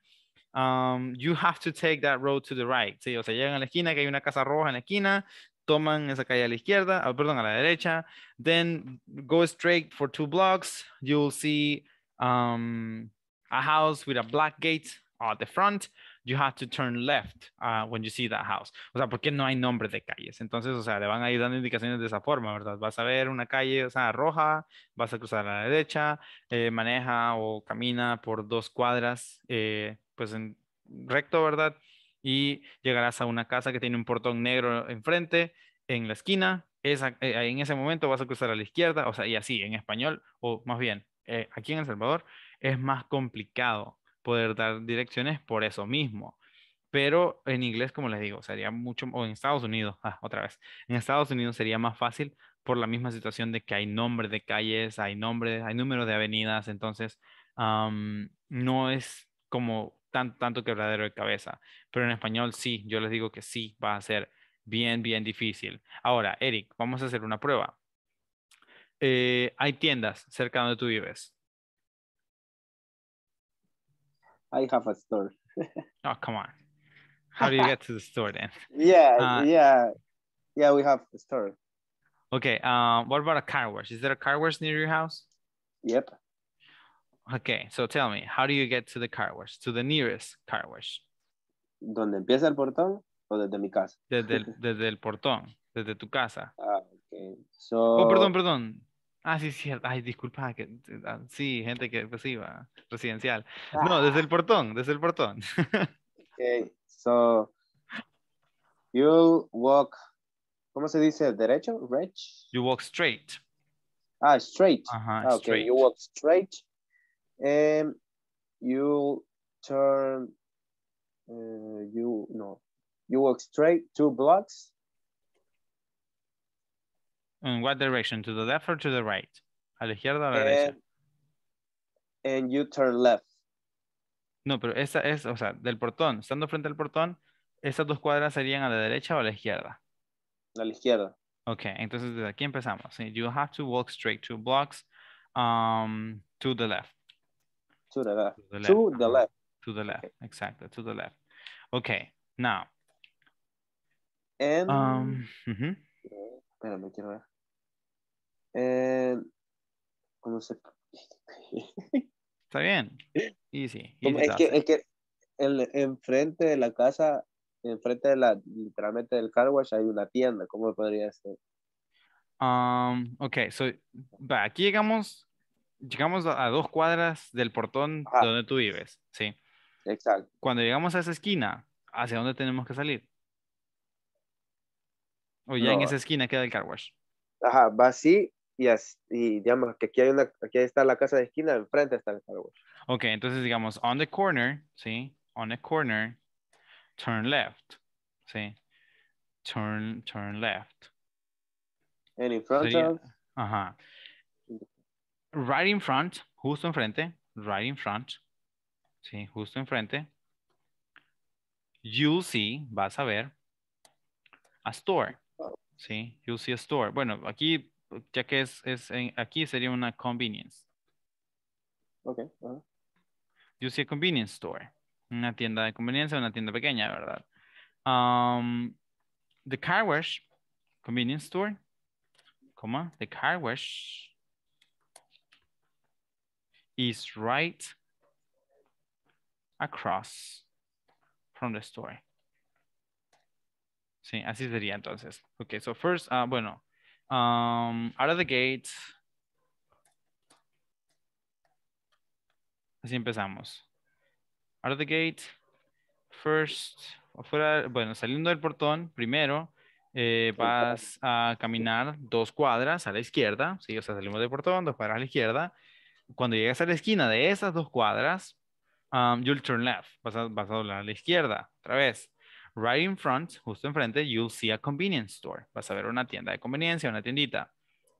um, you have to take that road to the right. O sea, llegan a la esquina, que hay una casa roja en la esquina, toman esa calle a la izquierda, oh, perdón, a la derecha, then go straight for two blocks, you'll see um, a house with a black gate at the front, you have to turn left uh, when you see that house. O sea, porque no hay nombres de calles. Entonces, o sea, le van a ir dando indicaciones de esa forma, ¿verdad? Vas a ver una calle, o sea, roja, vas a cruzar a la derecha, eh, maneja o camina por dos cuadras, eh, pues en recto, ¿verdad? Y llegarás a una casa que tiene un portón negro enfrente, en la esquina. Esa, eh, en ese momento vas a cruzar a la izquierda, o sea, y así, en español, o más bien, eh, aquí en El Salvador, es más complicado poder dar direcciones por eso mismo. Pero en inglés, como les digo, sería mucho, o en Estados Unidos, ah, otra vez, en Estados Unidos sería más fácil por la misma situación de que hay nombres de calles, hay nombres, hay números de avenidas, entonces no es como tan, tanto quebradero de cabeza. Pero en español sí, yo les digo que sí, va a ser bien, bien difícil. Ahora, Eric, vamos a hacer una prueba. Eh, hay tiendas cerca donde tú vives. I have a store. <laughs> oh, come on. How do you get to the store then? <laughs> Yeah, uh, yeah. Yeah, we have a store. Okay, um, what about a car wash? Is there a car wash near your house? Yep. Okay, so tell me, how do you get to the car wash, to the nearest car wash? ¿Dónde empieza el portón o desde mi casa? Desde el, <laughs> desde el portón, desde tu casa. Ah, okay. So... Oh, perdón, perdón. Ah, sí, cierto. Ay, disculpa. Que, ah, sí, gente que pues iba residencial. No, desde el portón, desde el portón. <laughs> okay, so you walk, ¿cómo se dice? ¿Derecho? Rich? You walk straight. Ah, straight. Uh -huh, okay, straight. you walk straight and you turn, uh, you, no, you walk straight two blocks In what direction? To the left or to the right? ¿A la izquierda o a la and, derecha? And you turn left. No, pero esa es, o sea, del portón, estando frente al portón, esas dos cuadras serían a la derecha o a la izquierda. A la izquierda. Ok, entonces desde aquí empezamos. You have to walk straight two blocks um, to the left. To the left. To the left. To the left. To the left, exactly, to the left. Okay, now, And, um, ujú. espérame, quiero ver. And, ¿cómo se? <laughs> está bien. Easy. Easy es, que, es que en, enfrente de la casa, enfrente de la, literalmente del car wash hay una tienda. ¿Cómo podría ser? Um, ok, so, va, aquí llegamos, llegamos a, dos cuadras del portón Ajá. donde tú vives, ¿sí? Exacto. Cuando llegamos a esa esquina, ¿hacia dónde tenemos que salir? O ya en No. esa esquina queda el car wash. Ajá, va así y, y digamos que aquí hay una, aquí está la casa de esquina, enfrente está el car wash. Ok, entonces digamos, on the corner, ¿sí? On the corner, turn left, ¿sí? Turn, turn left. And in front Sería- of, Ajá. Right in front, justo enfrente, right in front, sí, justo enfrente. You'll see, vas a ver, a store, sí, you'll see a store. Bueno, aquí, ya que es, es en- aquí sería una convenience. ok, ajá. You see a convenience store. Una tienda de conveniencia, una tienda pequeña, ¿verdad? Um, the car wash, convenience store, coma, the car wash is right across from the store. Sí, así sería entonces. Okay, so first, ah, bueno, um, out of the gate. Así empezamos. Out of the gate, first, afuera, bueno, saliendo del portón, primero eh, vas a caminar dos cuadras a la izquierda, sí, o sea, salimos del portón, dos cuadras a la izquierda. Cuando llegas a la esquina de esas dos cuadras, um, you'll turn left, vas a, vas a doblar a la izquierda, otra vez. Right in front, justo enfrente, you'll see a convenience store. Vas a ver una tienda de conveniencia, una tiendita.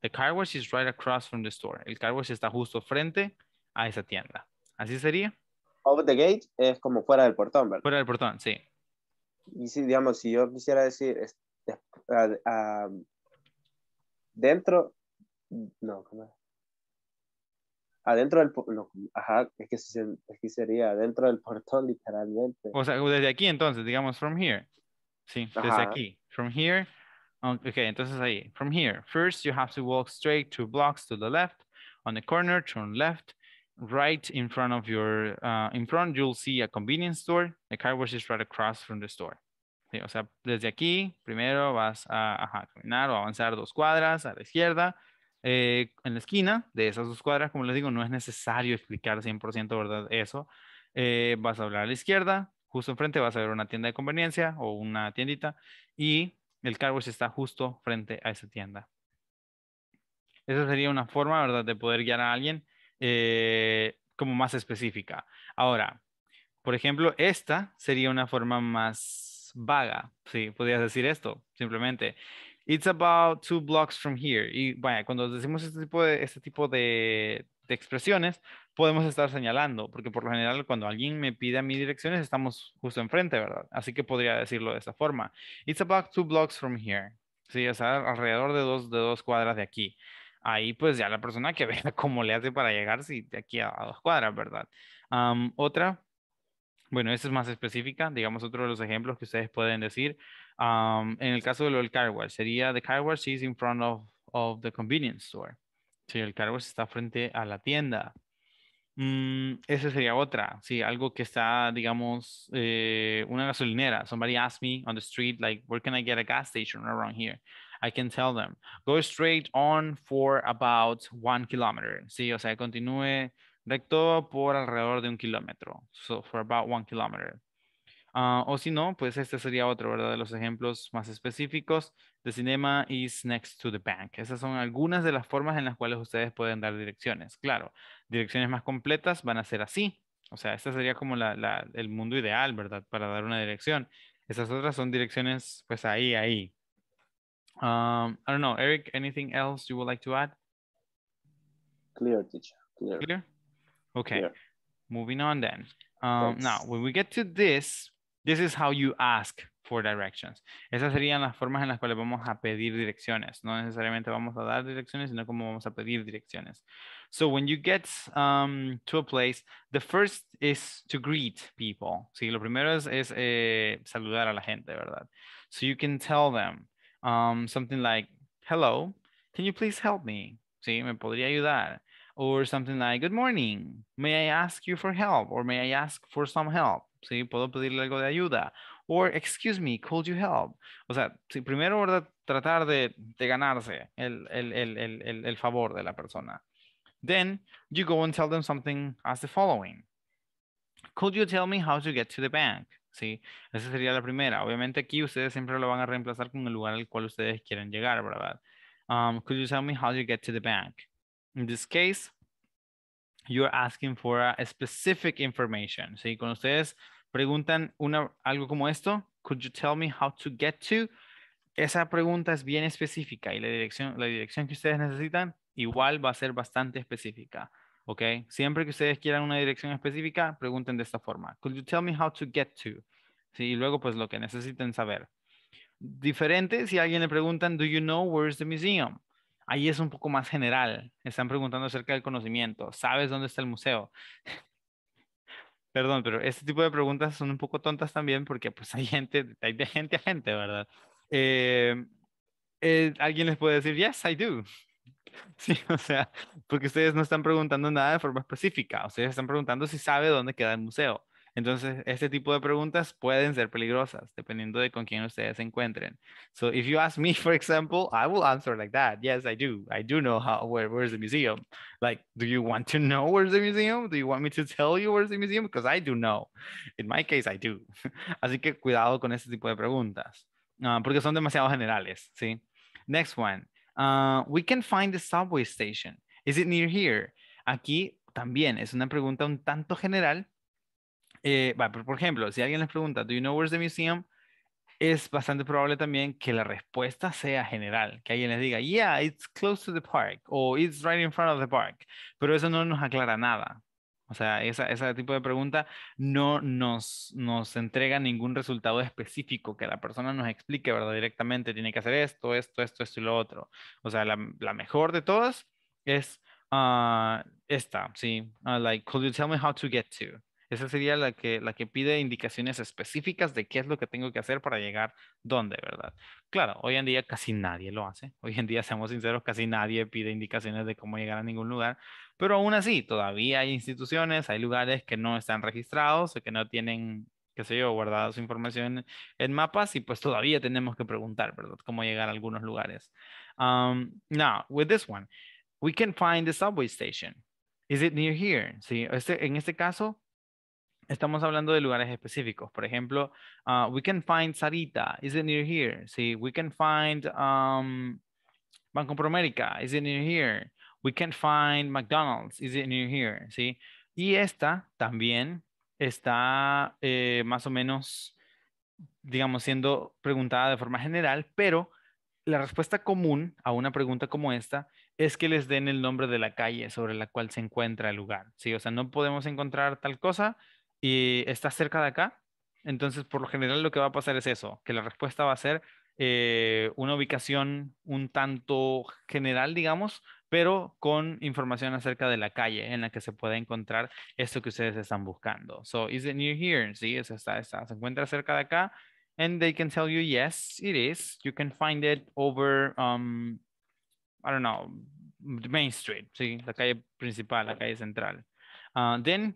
The car wash is right across from the store. El car wash está justo frente a esa tienda. ¿Así sería? Over the gate es como fuera del portón, ¿verdad? Fuera del portón, sí. Y si, digamos, si yo quisiera decir, ah, ah, dentro, no, ¿cómo es? Adentro del, no, ajá, es que, es que sería adentro del portón, <laughs> literalmente. O sea, desde aquí entonces, digamos, from here. Sí, desde aquí. From here. um, Ok, entonces ahí. From here. First, you have to walk straight two blocks to the left. On the corner, turn left. Right in front of your, uh, in front, you'll see a convenience store. The car wash is right across from the store. Sí, o sea, desde aquí, primero vas a ajá, caminar o avanzar dos cuadras a la izquierda. Eh, en la esquina de esas dos cuadras, como les digo, no es necesario explicar 100% verdad eso. Eh, vas a hablar a la izquierda, justo enfrente vas a ver una tienda de conveniencia o una tiendita y el car wash está justo frente a esa tienda. Esa sería una forma, ¿verdad?, de poder guiar a alguien eh, como más específica. Ahora, por ejemplo, esta sería una forma más vaga. Sí, podrías decir esto, simplemente. It's about two blocks from here. Y vaya, cuando decimos este tipo de, este tipo de, de expresiones, podemos estar señalando, porque por lo general cuando alguien me pide a mí direcciones, estamos justo enfrente, ¿verdad? Así que podría decirlo de esta forma. It's about two blocks from here. Sí, o sea, alrededor de dos, de dos cuadras de aquí. Ahí pues ya la persona que <laughs> vea cómo le hace para llegar si de aquí a, a dos cuadras, ¿verdad? Am, otra, bueno, esta es más específica, digamos otro de los ejemplos que ustedes pueden decir. Am, en el caso de lo del car wash, sería the car wash is in front of, of the convenience store. Sí, el car wash está frente a la tienda. Mm, esa sería otra, sí, algo que está, digamos, eh, una gasolinera. Somebody asked me on the street, like, where can I get a gas station around here? I can tell them, go straight on for about one kilometer. Sí, o sea, continúe recto por alrededor de un kilómetro. So, for about one kilometer. Ah, o si no, pues este sería otro, ¿verdad? De los ejemplos más específicos. The cinema is next to the bank. Esas son algunas de las formas en las cuales ustedes pueden dar direcciones. Claro, direcciones más completas van a ser así. O sea, este sería como la, la- el mundo ideal, ¿verdad? Para dar una dirección. Esas otras son direcciones, pues ahí, ahí. Um, I don't know, Eric, anything else you would like to add? Clear, teacher, clear. Clear? Okay. Clear. Moving on then. Um, now, when we get to this, This is how you ask for directions. Esas serían las formas en las cuales vamos a pedir direcciones. No necesariamente vamos a dar direcciones, sino como vamos a pedir direcciones. So when you get um, to a place, the first is to greet people. Sí, lo primero es, es eh, saludar a la gente, ¿verdad? So you can tell them um, something like, hello, can you please help me? Sí, me podría ayudar. Or something like, good morning, may I ask you for help? Or may I ask for some help? Sí, puedo pedirle algo de ayuda. Or, excuse me, could you help? O sea, sí, primero, ¿verdad? Tratar de, ganarse el favor de la persona. Then you go and tell them something as the following. Could you tell me how to get to the bank? Sí, esa sería la primera. Obviamente aquí ustedes siempre lo van a reemplazar con el lugar al cual ustedes quieren llegar, ¿verdad? Um, could you tell me how to get to the bank? In this case, you're asking for a, specific information. ¿sí? Cuando ustedes preguntan una, algo como esto, could you tell me how to get to? Esa pregunta es bien específica y la dirección, la dirección que ustedes necesitan igual va a ser bastante específica. ¿Ok? Siempre que ustedes quieran una dirección específica, pregunten de esta forma. Could you tell me how to get to? ¿Sí? Y luego, pues, lo que necesiten saber. Diferente si alguien le preguntan, do you know where is the museum? Ahí es un poco más general. Están preguntando acerca del conocimiento. ¿Sabes dónde está el museo? <laughs> Perdón, pero este tipo de preguntas son un poco tontas también porque pues hay gente, hay de gente a gente, ¿verdad? Eh, eh, alguien les puede decir, yes, I do. <laughs> Sí, o sea, porque ustedes no están preguntando nada de forma específica, ustedes están preguntando si sabe dónde queda el museo. Entonces, este tipo de preguntas pueden ser peligrosas dependiendo de con quién ustedes se encuentren. So, if you ask me, <laughs> for example, I will answer like that. Yes, I do. I do know how where where's the museum. Like, do you want to know where's the museum? Do you want me to tell you where's the museum? Because I do know. In my case, I do. <laughs> Así que cuidado con este tipo de preguntas, uh, porque son demasiado generales, ¿sí? Next one. Uh, we can find the subway station. Is it near here? Aquí también es una pregunta un tanto general. Eh, por ejemplo, si alguien les pregunta, ¿Do you know where's the museum? Es bastante probable también que la respuesta sea general, que alguien les diga, yeah, it's close to the park, o it's right in front of the park, pero eso no nos aclara nada. O sea, esa, ese tipo de pregunta no nos, nos entrega ningún resultado específico que la persona nos explique, ¿verdad? Directamente, tiene que hacer esto, esto, esto, esto y lo otro. O sea, la, mejor de todas es uh, esta, ¿sí? Uh, like, could you tell me how to get to? Esa sería la que, la que pide indicaciones específicas de qué es lo que tengo que hacer para llegar dónde, ¿verdad? Claro, hoy en día casi nadie lo hace. Hoy en día, seamos sinceros, casi nadie pide indicaciones de cómo llegar a ningún lugar. Pero aún así, todavía hay instituciones, hay lugares que no están registrados o que no tienen, qué sé yo, guardada su información en mapas y pues todavía tenemos que preguntar, ¿verdad? Cómo llegar a algunos lugares. Um, now, with this one, we can find the subway station. Is it near here? Sí, este, en este caso, estamos hablando de lugares específicos. Por ejemplo, uh, we can find Sarita. Is it near here? Sí, we can find um, Banco Promérica. Is it near here? We can find McDonald's. Is it near here? Sí. Y esta también está eh, más o menos, digamos, siendo preguntada de forma general, pero la respuesta común a una pregunta como esta es que les den el nombre de la calle sobre la cual se encuentra el lugar. Sí, o sea, no podemos encontrar tal cosa y está cerca de acá. Entonces, por lo general, lo que va a pasar es eso, que la respuesta va a ser eh, una ubicación un tanto general, digamos, pero con información acerca de la calle en la que se puede encontrar esto que ustedes están buscando. So, is it near here? Sí, es está, está, se encuentra cerca de acá. And they can tell you, yes, it is. You can find it over, um, I don't know, Main Street, sí, la calle principal, la calle central. Uh, then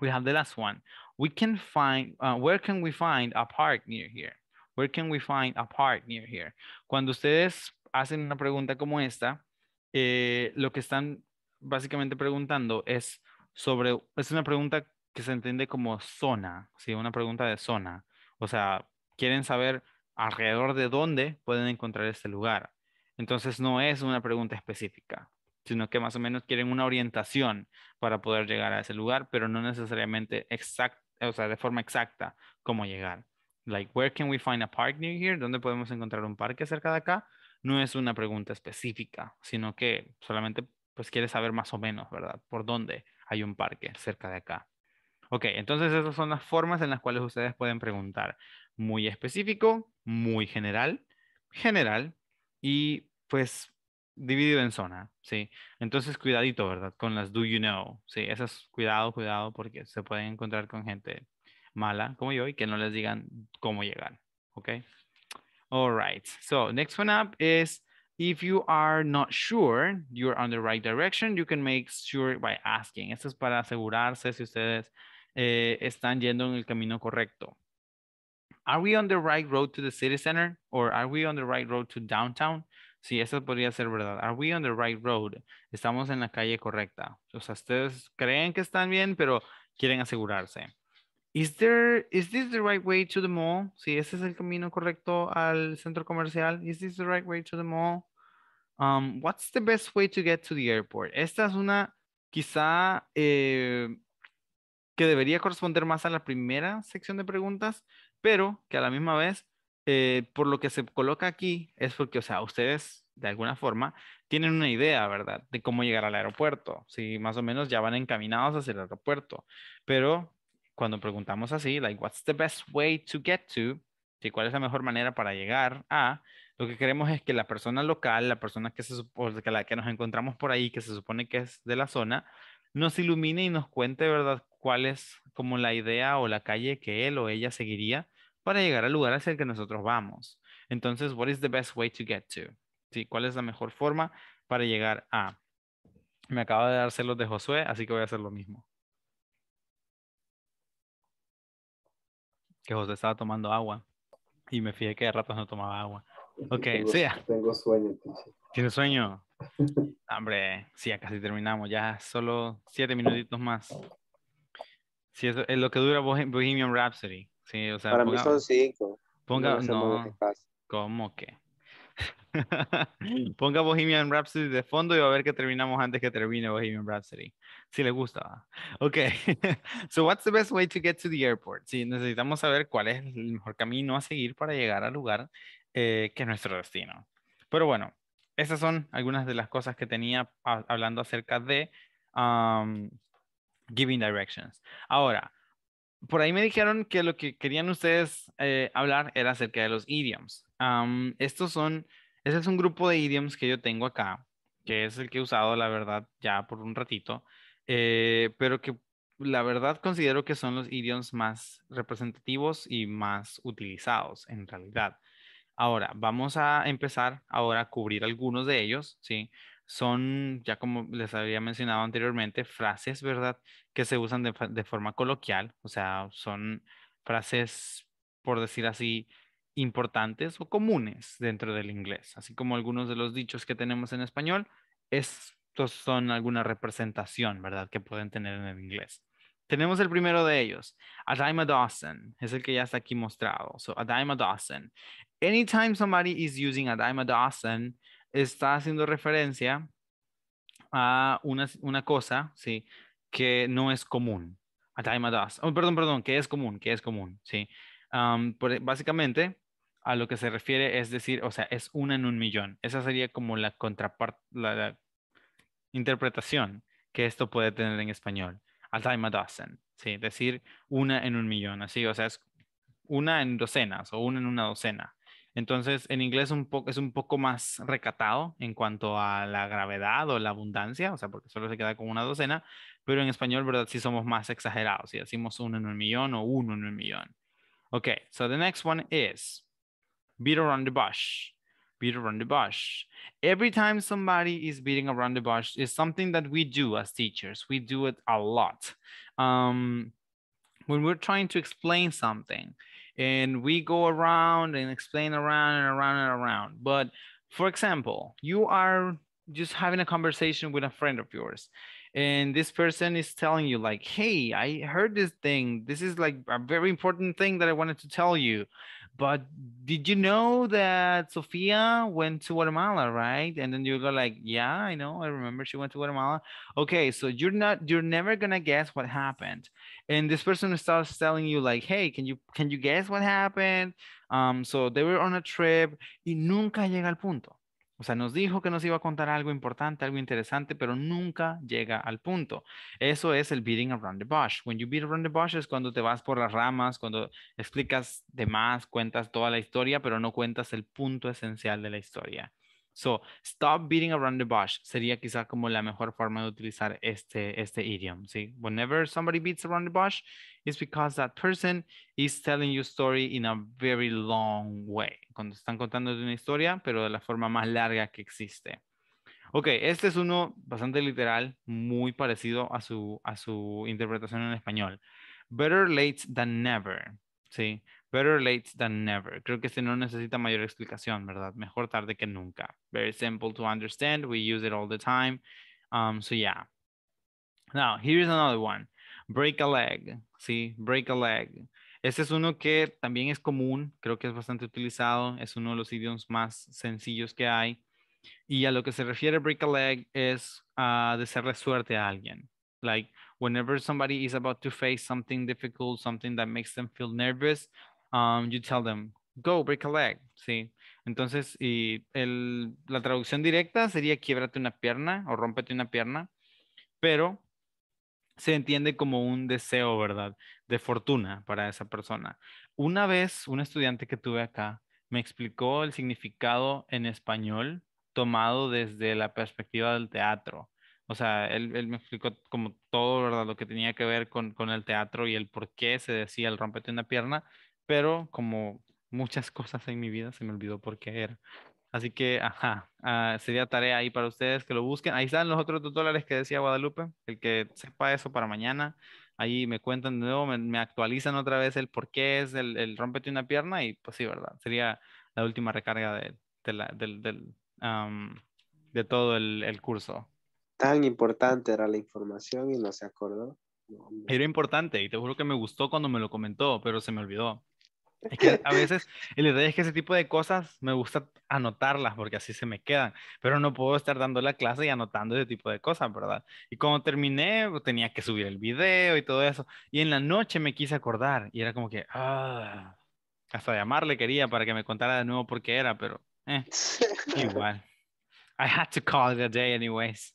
we have the last one. We can find, uh, where can we find a park near here? Where can we find a park near here? Cuando ustedes hacen una pregunta como esta, eh, lo que están básicamente preguntando es sobre, es una pregunta que se entiende como zona, ¿sí? Una pregunta de zona. O sea, quieren saber alrededor de dónde pueden encontrar este lugar. Entonces no es una pregunta específica, sino que más o menos quieren una orientación para poder llegar a ese lugar, pero no necesariamente exacta, o sea, de forma exacta cómo llegar. Like, where can we find a park near here? ¿Dónde podemos encontrar un parque cerca de acá? no es una pregunta específica, sino que solamente pues quiere saber más o menos, ¿verdad? Por dónde hay un parque cerca de acá. Ok, entonces esas son las formas en las cuales ustedes pueden preguntar. Muy específico, muy general, general y pues dividido en zona, ¿sí? Entonces cuidadito, ¿verdad? Con las do you know, ¿sí? Esas cuidado, cuidado porque se pueden encontrar con gente mala como yo y que no les digan cómo llegar, ¿ok? All right, so next one up is if you are not sure you're on the right direction, you can make sure by asking. Esto es para asegurarse si ustedes eh, están yendo en el camino correcto. Are we on the right road to the city center or are we on the right road to downtown? Sí, eso podría ser verdad. Are we on the right road? Estamos en la calle correcta. O sea, ustedes creen que están bien, pero quieren asegurarse. Is there, is this the right way to the mall? Sí, ese es el camino correcto al centro comercial. Is this the right way to the mall? Um, what's the best way to get to the airport? Esta es una, quizá, eh, que debería corresponder más a la primera sección de preguntas, pero que a la misma vez, eh, por lo que se coloca aquí, es porque, o sea, ustedes de alguna forma tienen una idea, ¿verdad? De cómo llegar al aeropuerto. Si más o menos ya van encaminados hacia el aeropuerto. Pero cuando preguntamos así, like, what's the best way to get to? ¿Sí? ¿Cuál es la mejor manera para llegar a? Lo que queremos es que la persona local, la persona que, se, que, la que nos encontramos por ahí, que se supone que es de la zona, nos ilumine y nos cuente, ¿verdad? Cuál es como la idea o la calle que él o ella seguiría para llegar al lugar hacia el que nosotros vamos. Entonces, what is the best way to get to? ¿Sí? ¿Cuál es la mejor forma para llegar a? Me acaba de dar celos de Josué, así que voy a hacer lo mismo. Que José estaba tomando agua y me fijé que de ratos no tomaba agua. Ok, tengo, sí. Tengo sueño. ¿Tienes sueño? <laughs> Hombre, sí, ya casi terminamos. Ya solo siete minutitos más. Sí, eso es lo que dura Bohemian Rhapsody. Sí, o sea, Para ponga, mí son cinco. ponga, No no. ¿cómo que? <laughs> <laughs> Ponga Bohemian Rhapsody de fondo y va a ver que terminamos antes que termine Bohemian Rhapsody. Si le gusta. Ok. <laughs> so what's the best way to get to the airport? Sí, necesitamos saber cuál es el mejor camino a seguir para llegar al lugar eh, que es nuestro destino. Pero bueno, esas son algunas de las cosas que tenía a- hablando acerca de um, giving directions. Ahora, por ahí me dijeron que lo que querían ustedes eh, hablar era acerca de los idioms. Am, estos son, ese es un grupo de idioms que yo tengo acá, que es el que he usado, la verdad, ya por un ratito, eh, pero que la verdad considero que son los idioms más representativos y más utilizados en realidad. Ahora, vamos a empezar ahora a cubrir algunos de ellos, ¿sí? Son, ya como les había mencionado anteriormente, frases, ¿verdad? Que se usan de, de forma coloquial, o sea, son frases, por decir así, importantes o comunes dentro del inglés, así como algunos de los dichos que tenemos en español, estos son alguna representación, ¿verdad? Que pueden tener en el inglés. Tenemos el primero de ellos, a dime a dozen, es el que ya está aquí mostrado. So, a dime a dozen. Anytime somebody is using a dime a dozen, está haciendo referencia a una, una cosa, ¿sí? Que no es común. Oh, perdón, perdón, que es común, que es común, ¿sí? Por- básicamente, a lo que se refiere es decir, o sea, es una en un millón. Esa sería como la contraparte, la, interpretación que esto puede tener en español. A dime a dozen, ¿sí? Decir una en un millón, así, o sea, es una en docenas o una en una docena. Entonces, en inglés es un poco más recatado en cuanto a la gravedad o la abundancia, o sea, porque solo se queda con una docena, pero en español, ¿verdad? Sí somos más exagerados, si decimos uno en un millón o uno en un millón. Okay, so the next one is beat around the bush. Beat around the bush. Every time somebody is beating around the bush is something that we do as teachers. We do it a lot. Um, when we're trying to explain something and we go around and explain around and around and around. But for example, you are just having a conversation with a friend of yours and this person is telling you like hey i heard this thing this is like a very important thing that i wanted to tell you but did you know that Sofia went to Guatemala, right? And then you go like, yeah, I know. I remember she went to Guatemala. Okay, so you're not, you're never gonna guess what happened. And this person starts telling you like, hey, can you, can you guess what happened? Um, so they were on a trip y nunca llega al punto. O sea, nos dijo que nos iba a contar algo importante, algo interesante, pero nunca llega al punto. Eso es el beating around the bush. When you beat around the bush es cuando te vas por las ramas, cuando explicas de más, cuentas toda la historia, pero no cuentas el punto esencial de la historia. So, stop beating around the bush sería quizá como la mejor forma de utilizar este, este idiom, ¿sí? Whenever somebody beats around the bush, it's because that person is telling you story in a very long way. Cuando están contando una historia, pero de la forma más larga que existe. Ok, este es uno bastante literal, muy parecido a su, a su interpretación en español. Better late than never, ¿sí? Better late than never. Creo que este no necesita mayor explicación, ¿verdad? Mejor tarde que nunca. Very simple to understand. We use it all the time. Um, so yeah. Now, here's another one. Break a leg. Sí, break a leg. Este es uno que también es común, creo que es bastante utilizado, es uno de los idiomas más sencillos que hay. Y a lo que se refiere break a leg es uh, desearle suerte a alguien. Like whenever somebody is about to face something difficult, something that makes them feel nervous, um, you tell them, go break a leg, ¿sí? Entonces, y el, la traducción directa sería quiebrate una pierna o rómpete una pierna, pero se entiende como un deseo, ¿verdad? De fortuna para esa persona. Una vez, un estudiante que tuve acá me explicó el significado en español tomado desde la perspectiva del teatro. O sea, él, él me explicó como todo, ¿verdad? Lo que tenía que ver con, con el teatro y el por qué se decía el rompete una pierna, pero como muchas <laughs> cosas en mi vida se me olvidó por qué era. Así que, ajá, ah, sería tarea ahí para ustedes que lo busquen. Ahí están los otros dos dólares que decía Guadalupe. El que sepa eso para mañana, ahí me cuentan de nuevo, me, actualizan otra vez el por qué es el, el rompete una pierna y pues sí, ¿verdad? Sería la última recarga de, de, la, todo el, el, curso. Tan importante era la información y no se acordó. Era importante y te juro que me gustó cuando me lo comentó, pero se me olvidó. Es que a veces el detalle es que ese tipo de cosas me gusta anotarlas porque así se me quedan, pero no puedo estar dando la clase y anotando ese tipo de cosas, ¿verdad? Y cuando terminé, pues, tenía que subir el video y todo eso. Y en la noche me quise acordar y era como que, ah, hasta llamarle quería para que me contara de nuevo por qué era, pero eh, <laughs> igual. I had to call it a day anyways.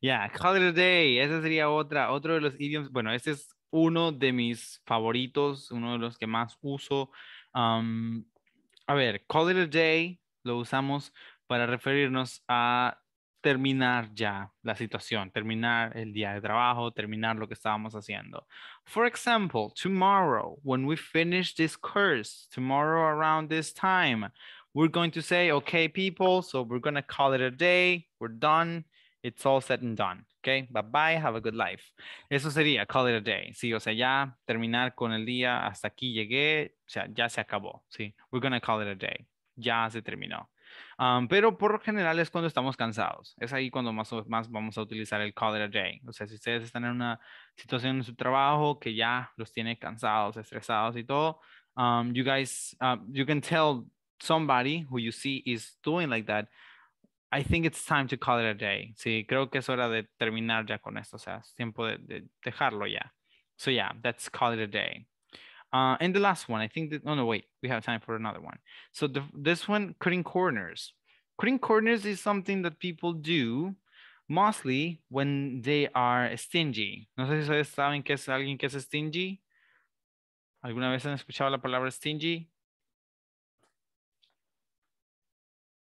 Yeah, call it a day. Esa sería otra, otro de los idioms. Bueno, este es uno de mis favoritos, uno de los que más uso. a ver, call it a day lo usamos para referirnos a terminar ya la situación, terminar el día de trabajo, terminar lo que estábamos haciendo. For example, tomorrow, when we finish this course, tomorrow around this time, we're going to say, okay, people, so we're going to call it a day, we're done, it's all said and done. Okay, bye bye, have a good life. Eso sería call it a day. Sí, o sea, ya terminar con el día, hasta aquí llegué, o sea, ya se acabó. Sí, we're gonna call it a day. Ya se terminó. Um, pero por lo general es cuando estamos cansados. Es ahí cuando más, más vamos a utilizar el call it a day. O sea, si ustedes están en una situación en su trabajo que ya los tiene cansados, estresados y todo, um, you guys, uh, you can tell somebody who you see is doing like that, I think it's time to call it a day. Sí, creo que es hora de terminar ya con esto. O sea, es tiempo de, de dejarlo ya. So yeah, let's call it a day. Uh, and the last one, I think that, oh no, wait, we have time for another one. So the, this one, cutting corners. Cutting corners is something that people do mostly when they are stingy. No sé si ustedes saben qué es alguien que es stingy. ¿Alguna vez han escuchado la palabra stingy?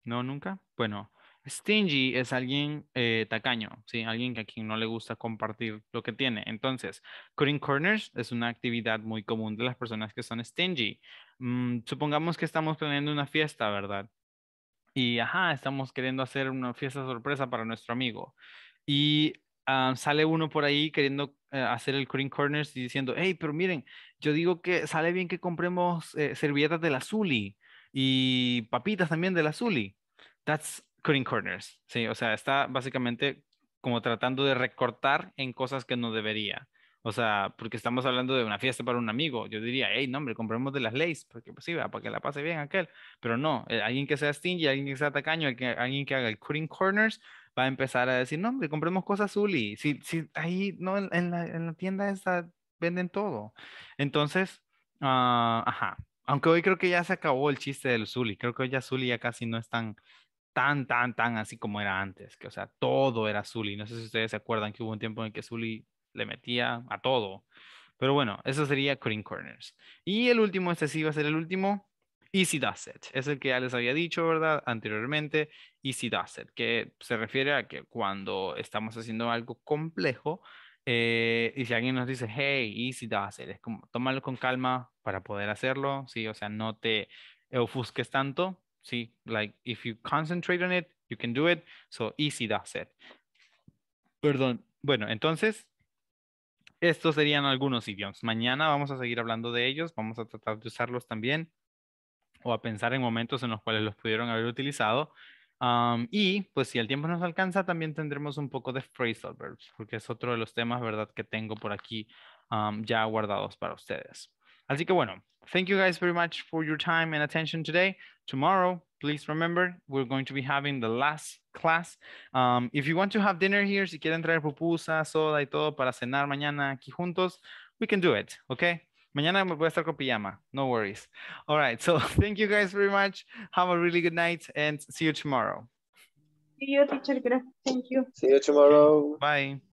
No, nunca. Bueno, Stingy es alguien eh, tacaño, ¿sí? Alguien a quien no le gusta compartir lo que tiene. Entonces, cutting corners es una actividad muy común de las personas que son stingy. Mm, supongamos que estamos planeando una fiesta, ¿verdad? Y, ajá, estamos queriendo hacer una fiesta sorpresa para nuestro amigo. Y ah, sale uno por ahí queriendo eh, hacer el cutting corners y diciendo, hey, pero miren, yo digo que sale bien que compremos eh, servilletas de la Zuli y papitas también de la Zuli. That's cutting corners, sí, o sea, está básicamente como tratando de recortar en cosas que no debería. O sea, porque estamos hablando de una fiesta para un amigo. Yo diría, hey, no, hombre, compremos de las leyes, porque pues sí, para que la pase bien aquel. Pero no, eh, alguien que sea stingy, alguien que sea tacaño, alguien que haga el cutting corners, va a empezar a decir, no, hombre, compremos cosas Zully. Si, si ahí, no, en, la, en la, tienda esta venden todo. Entonces, uh, ajá. Aunque hoy creo que ya se acabó el chiste del Zully. Creo que hoy ya Zully ya casi no es tan, tan, tan, tan así como era antes, que o sea, todo era Zully. No sé si ustedes se acuerdan que hubo un tiempo en que Zully le metía a todo. Pero bueno, eso sería Cutting Corners. Y el último, este sí va a ser el último, Easy Does It. Es el que ya les había dicho, ¿verdad? Anteriormente, Easy Does It, que se refiere a que cuando estamos haciendo algo complejo, eh, y si alguien nos dice, hey, Easy Does It, es como tómalo con calma para poder hacerlo, ¿sí? O sea, no te ofusques tanto, ¿sí? Like, if you concentrate on it, you can do it, so Easy Does It. Perdón. Bueno, entonces, estos serían algunos idiomas. Mañana vamos a seguir hablando de ellos, vamos a tratar de usarlos también o a pensar en momentos en los cuales los pudieron haber utilizado. Um, y pues si el tiempo nos alcanza, también tendremos un poco de phrasal verbs, porque es otro de los temas, ¿verdad?, que tengo por aquí um, ya guardados para ustedes. Así que bueno, thank you guys very much for your time and attention today. Tomorrow, please remember, we're going to be having the last class. Um, if you want to have dinner here, si quieren traer pupusa, soda y todo para cenar mañana aquí juntos, we can do it, okay? Mañana me voy a estar con pijama. No worries. All right. So <laughs> thank you guys very much. Have a really good night and see you tomorrow. See you, teacher. Thank you. See you tomorrow. Bye.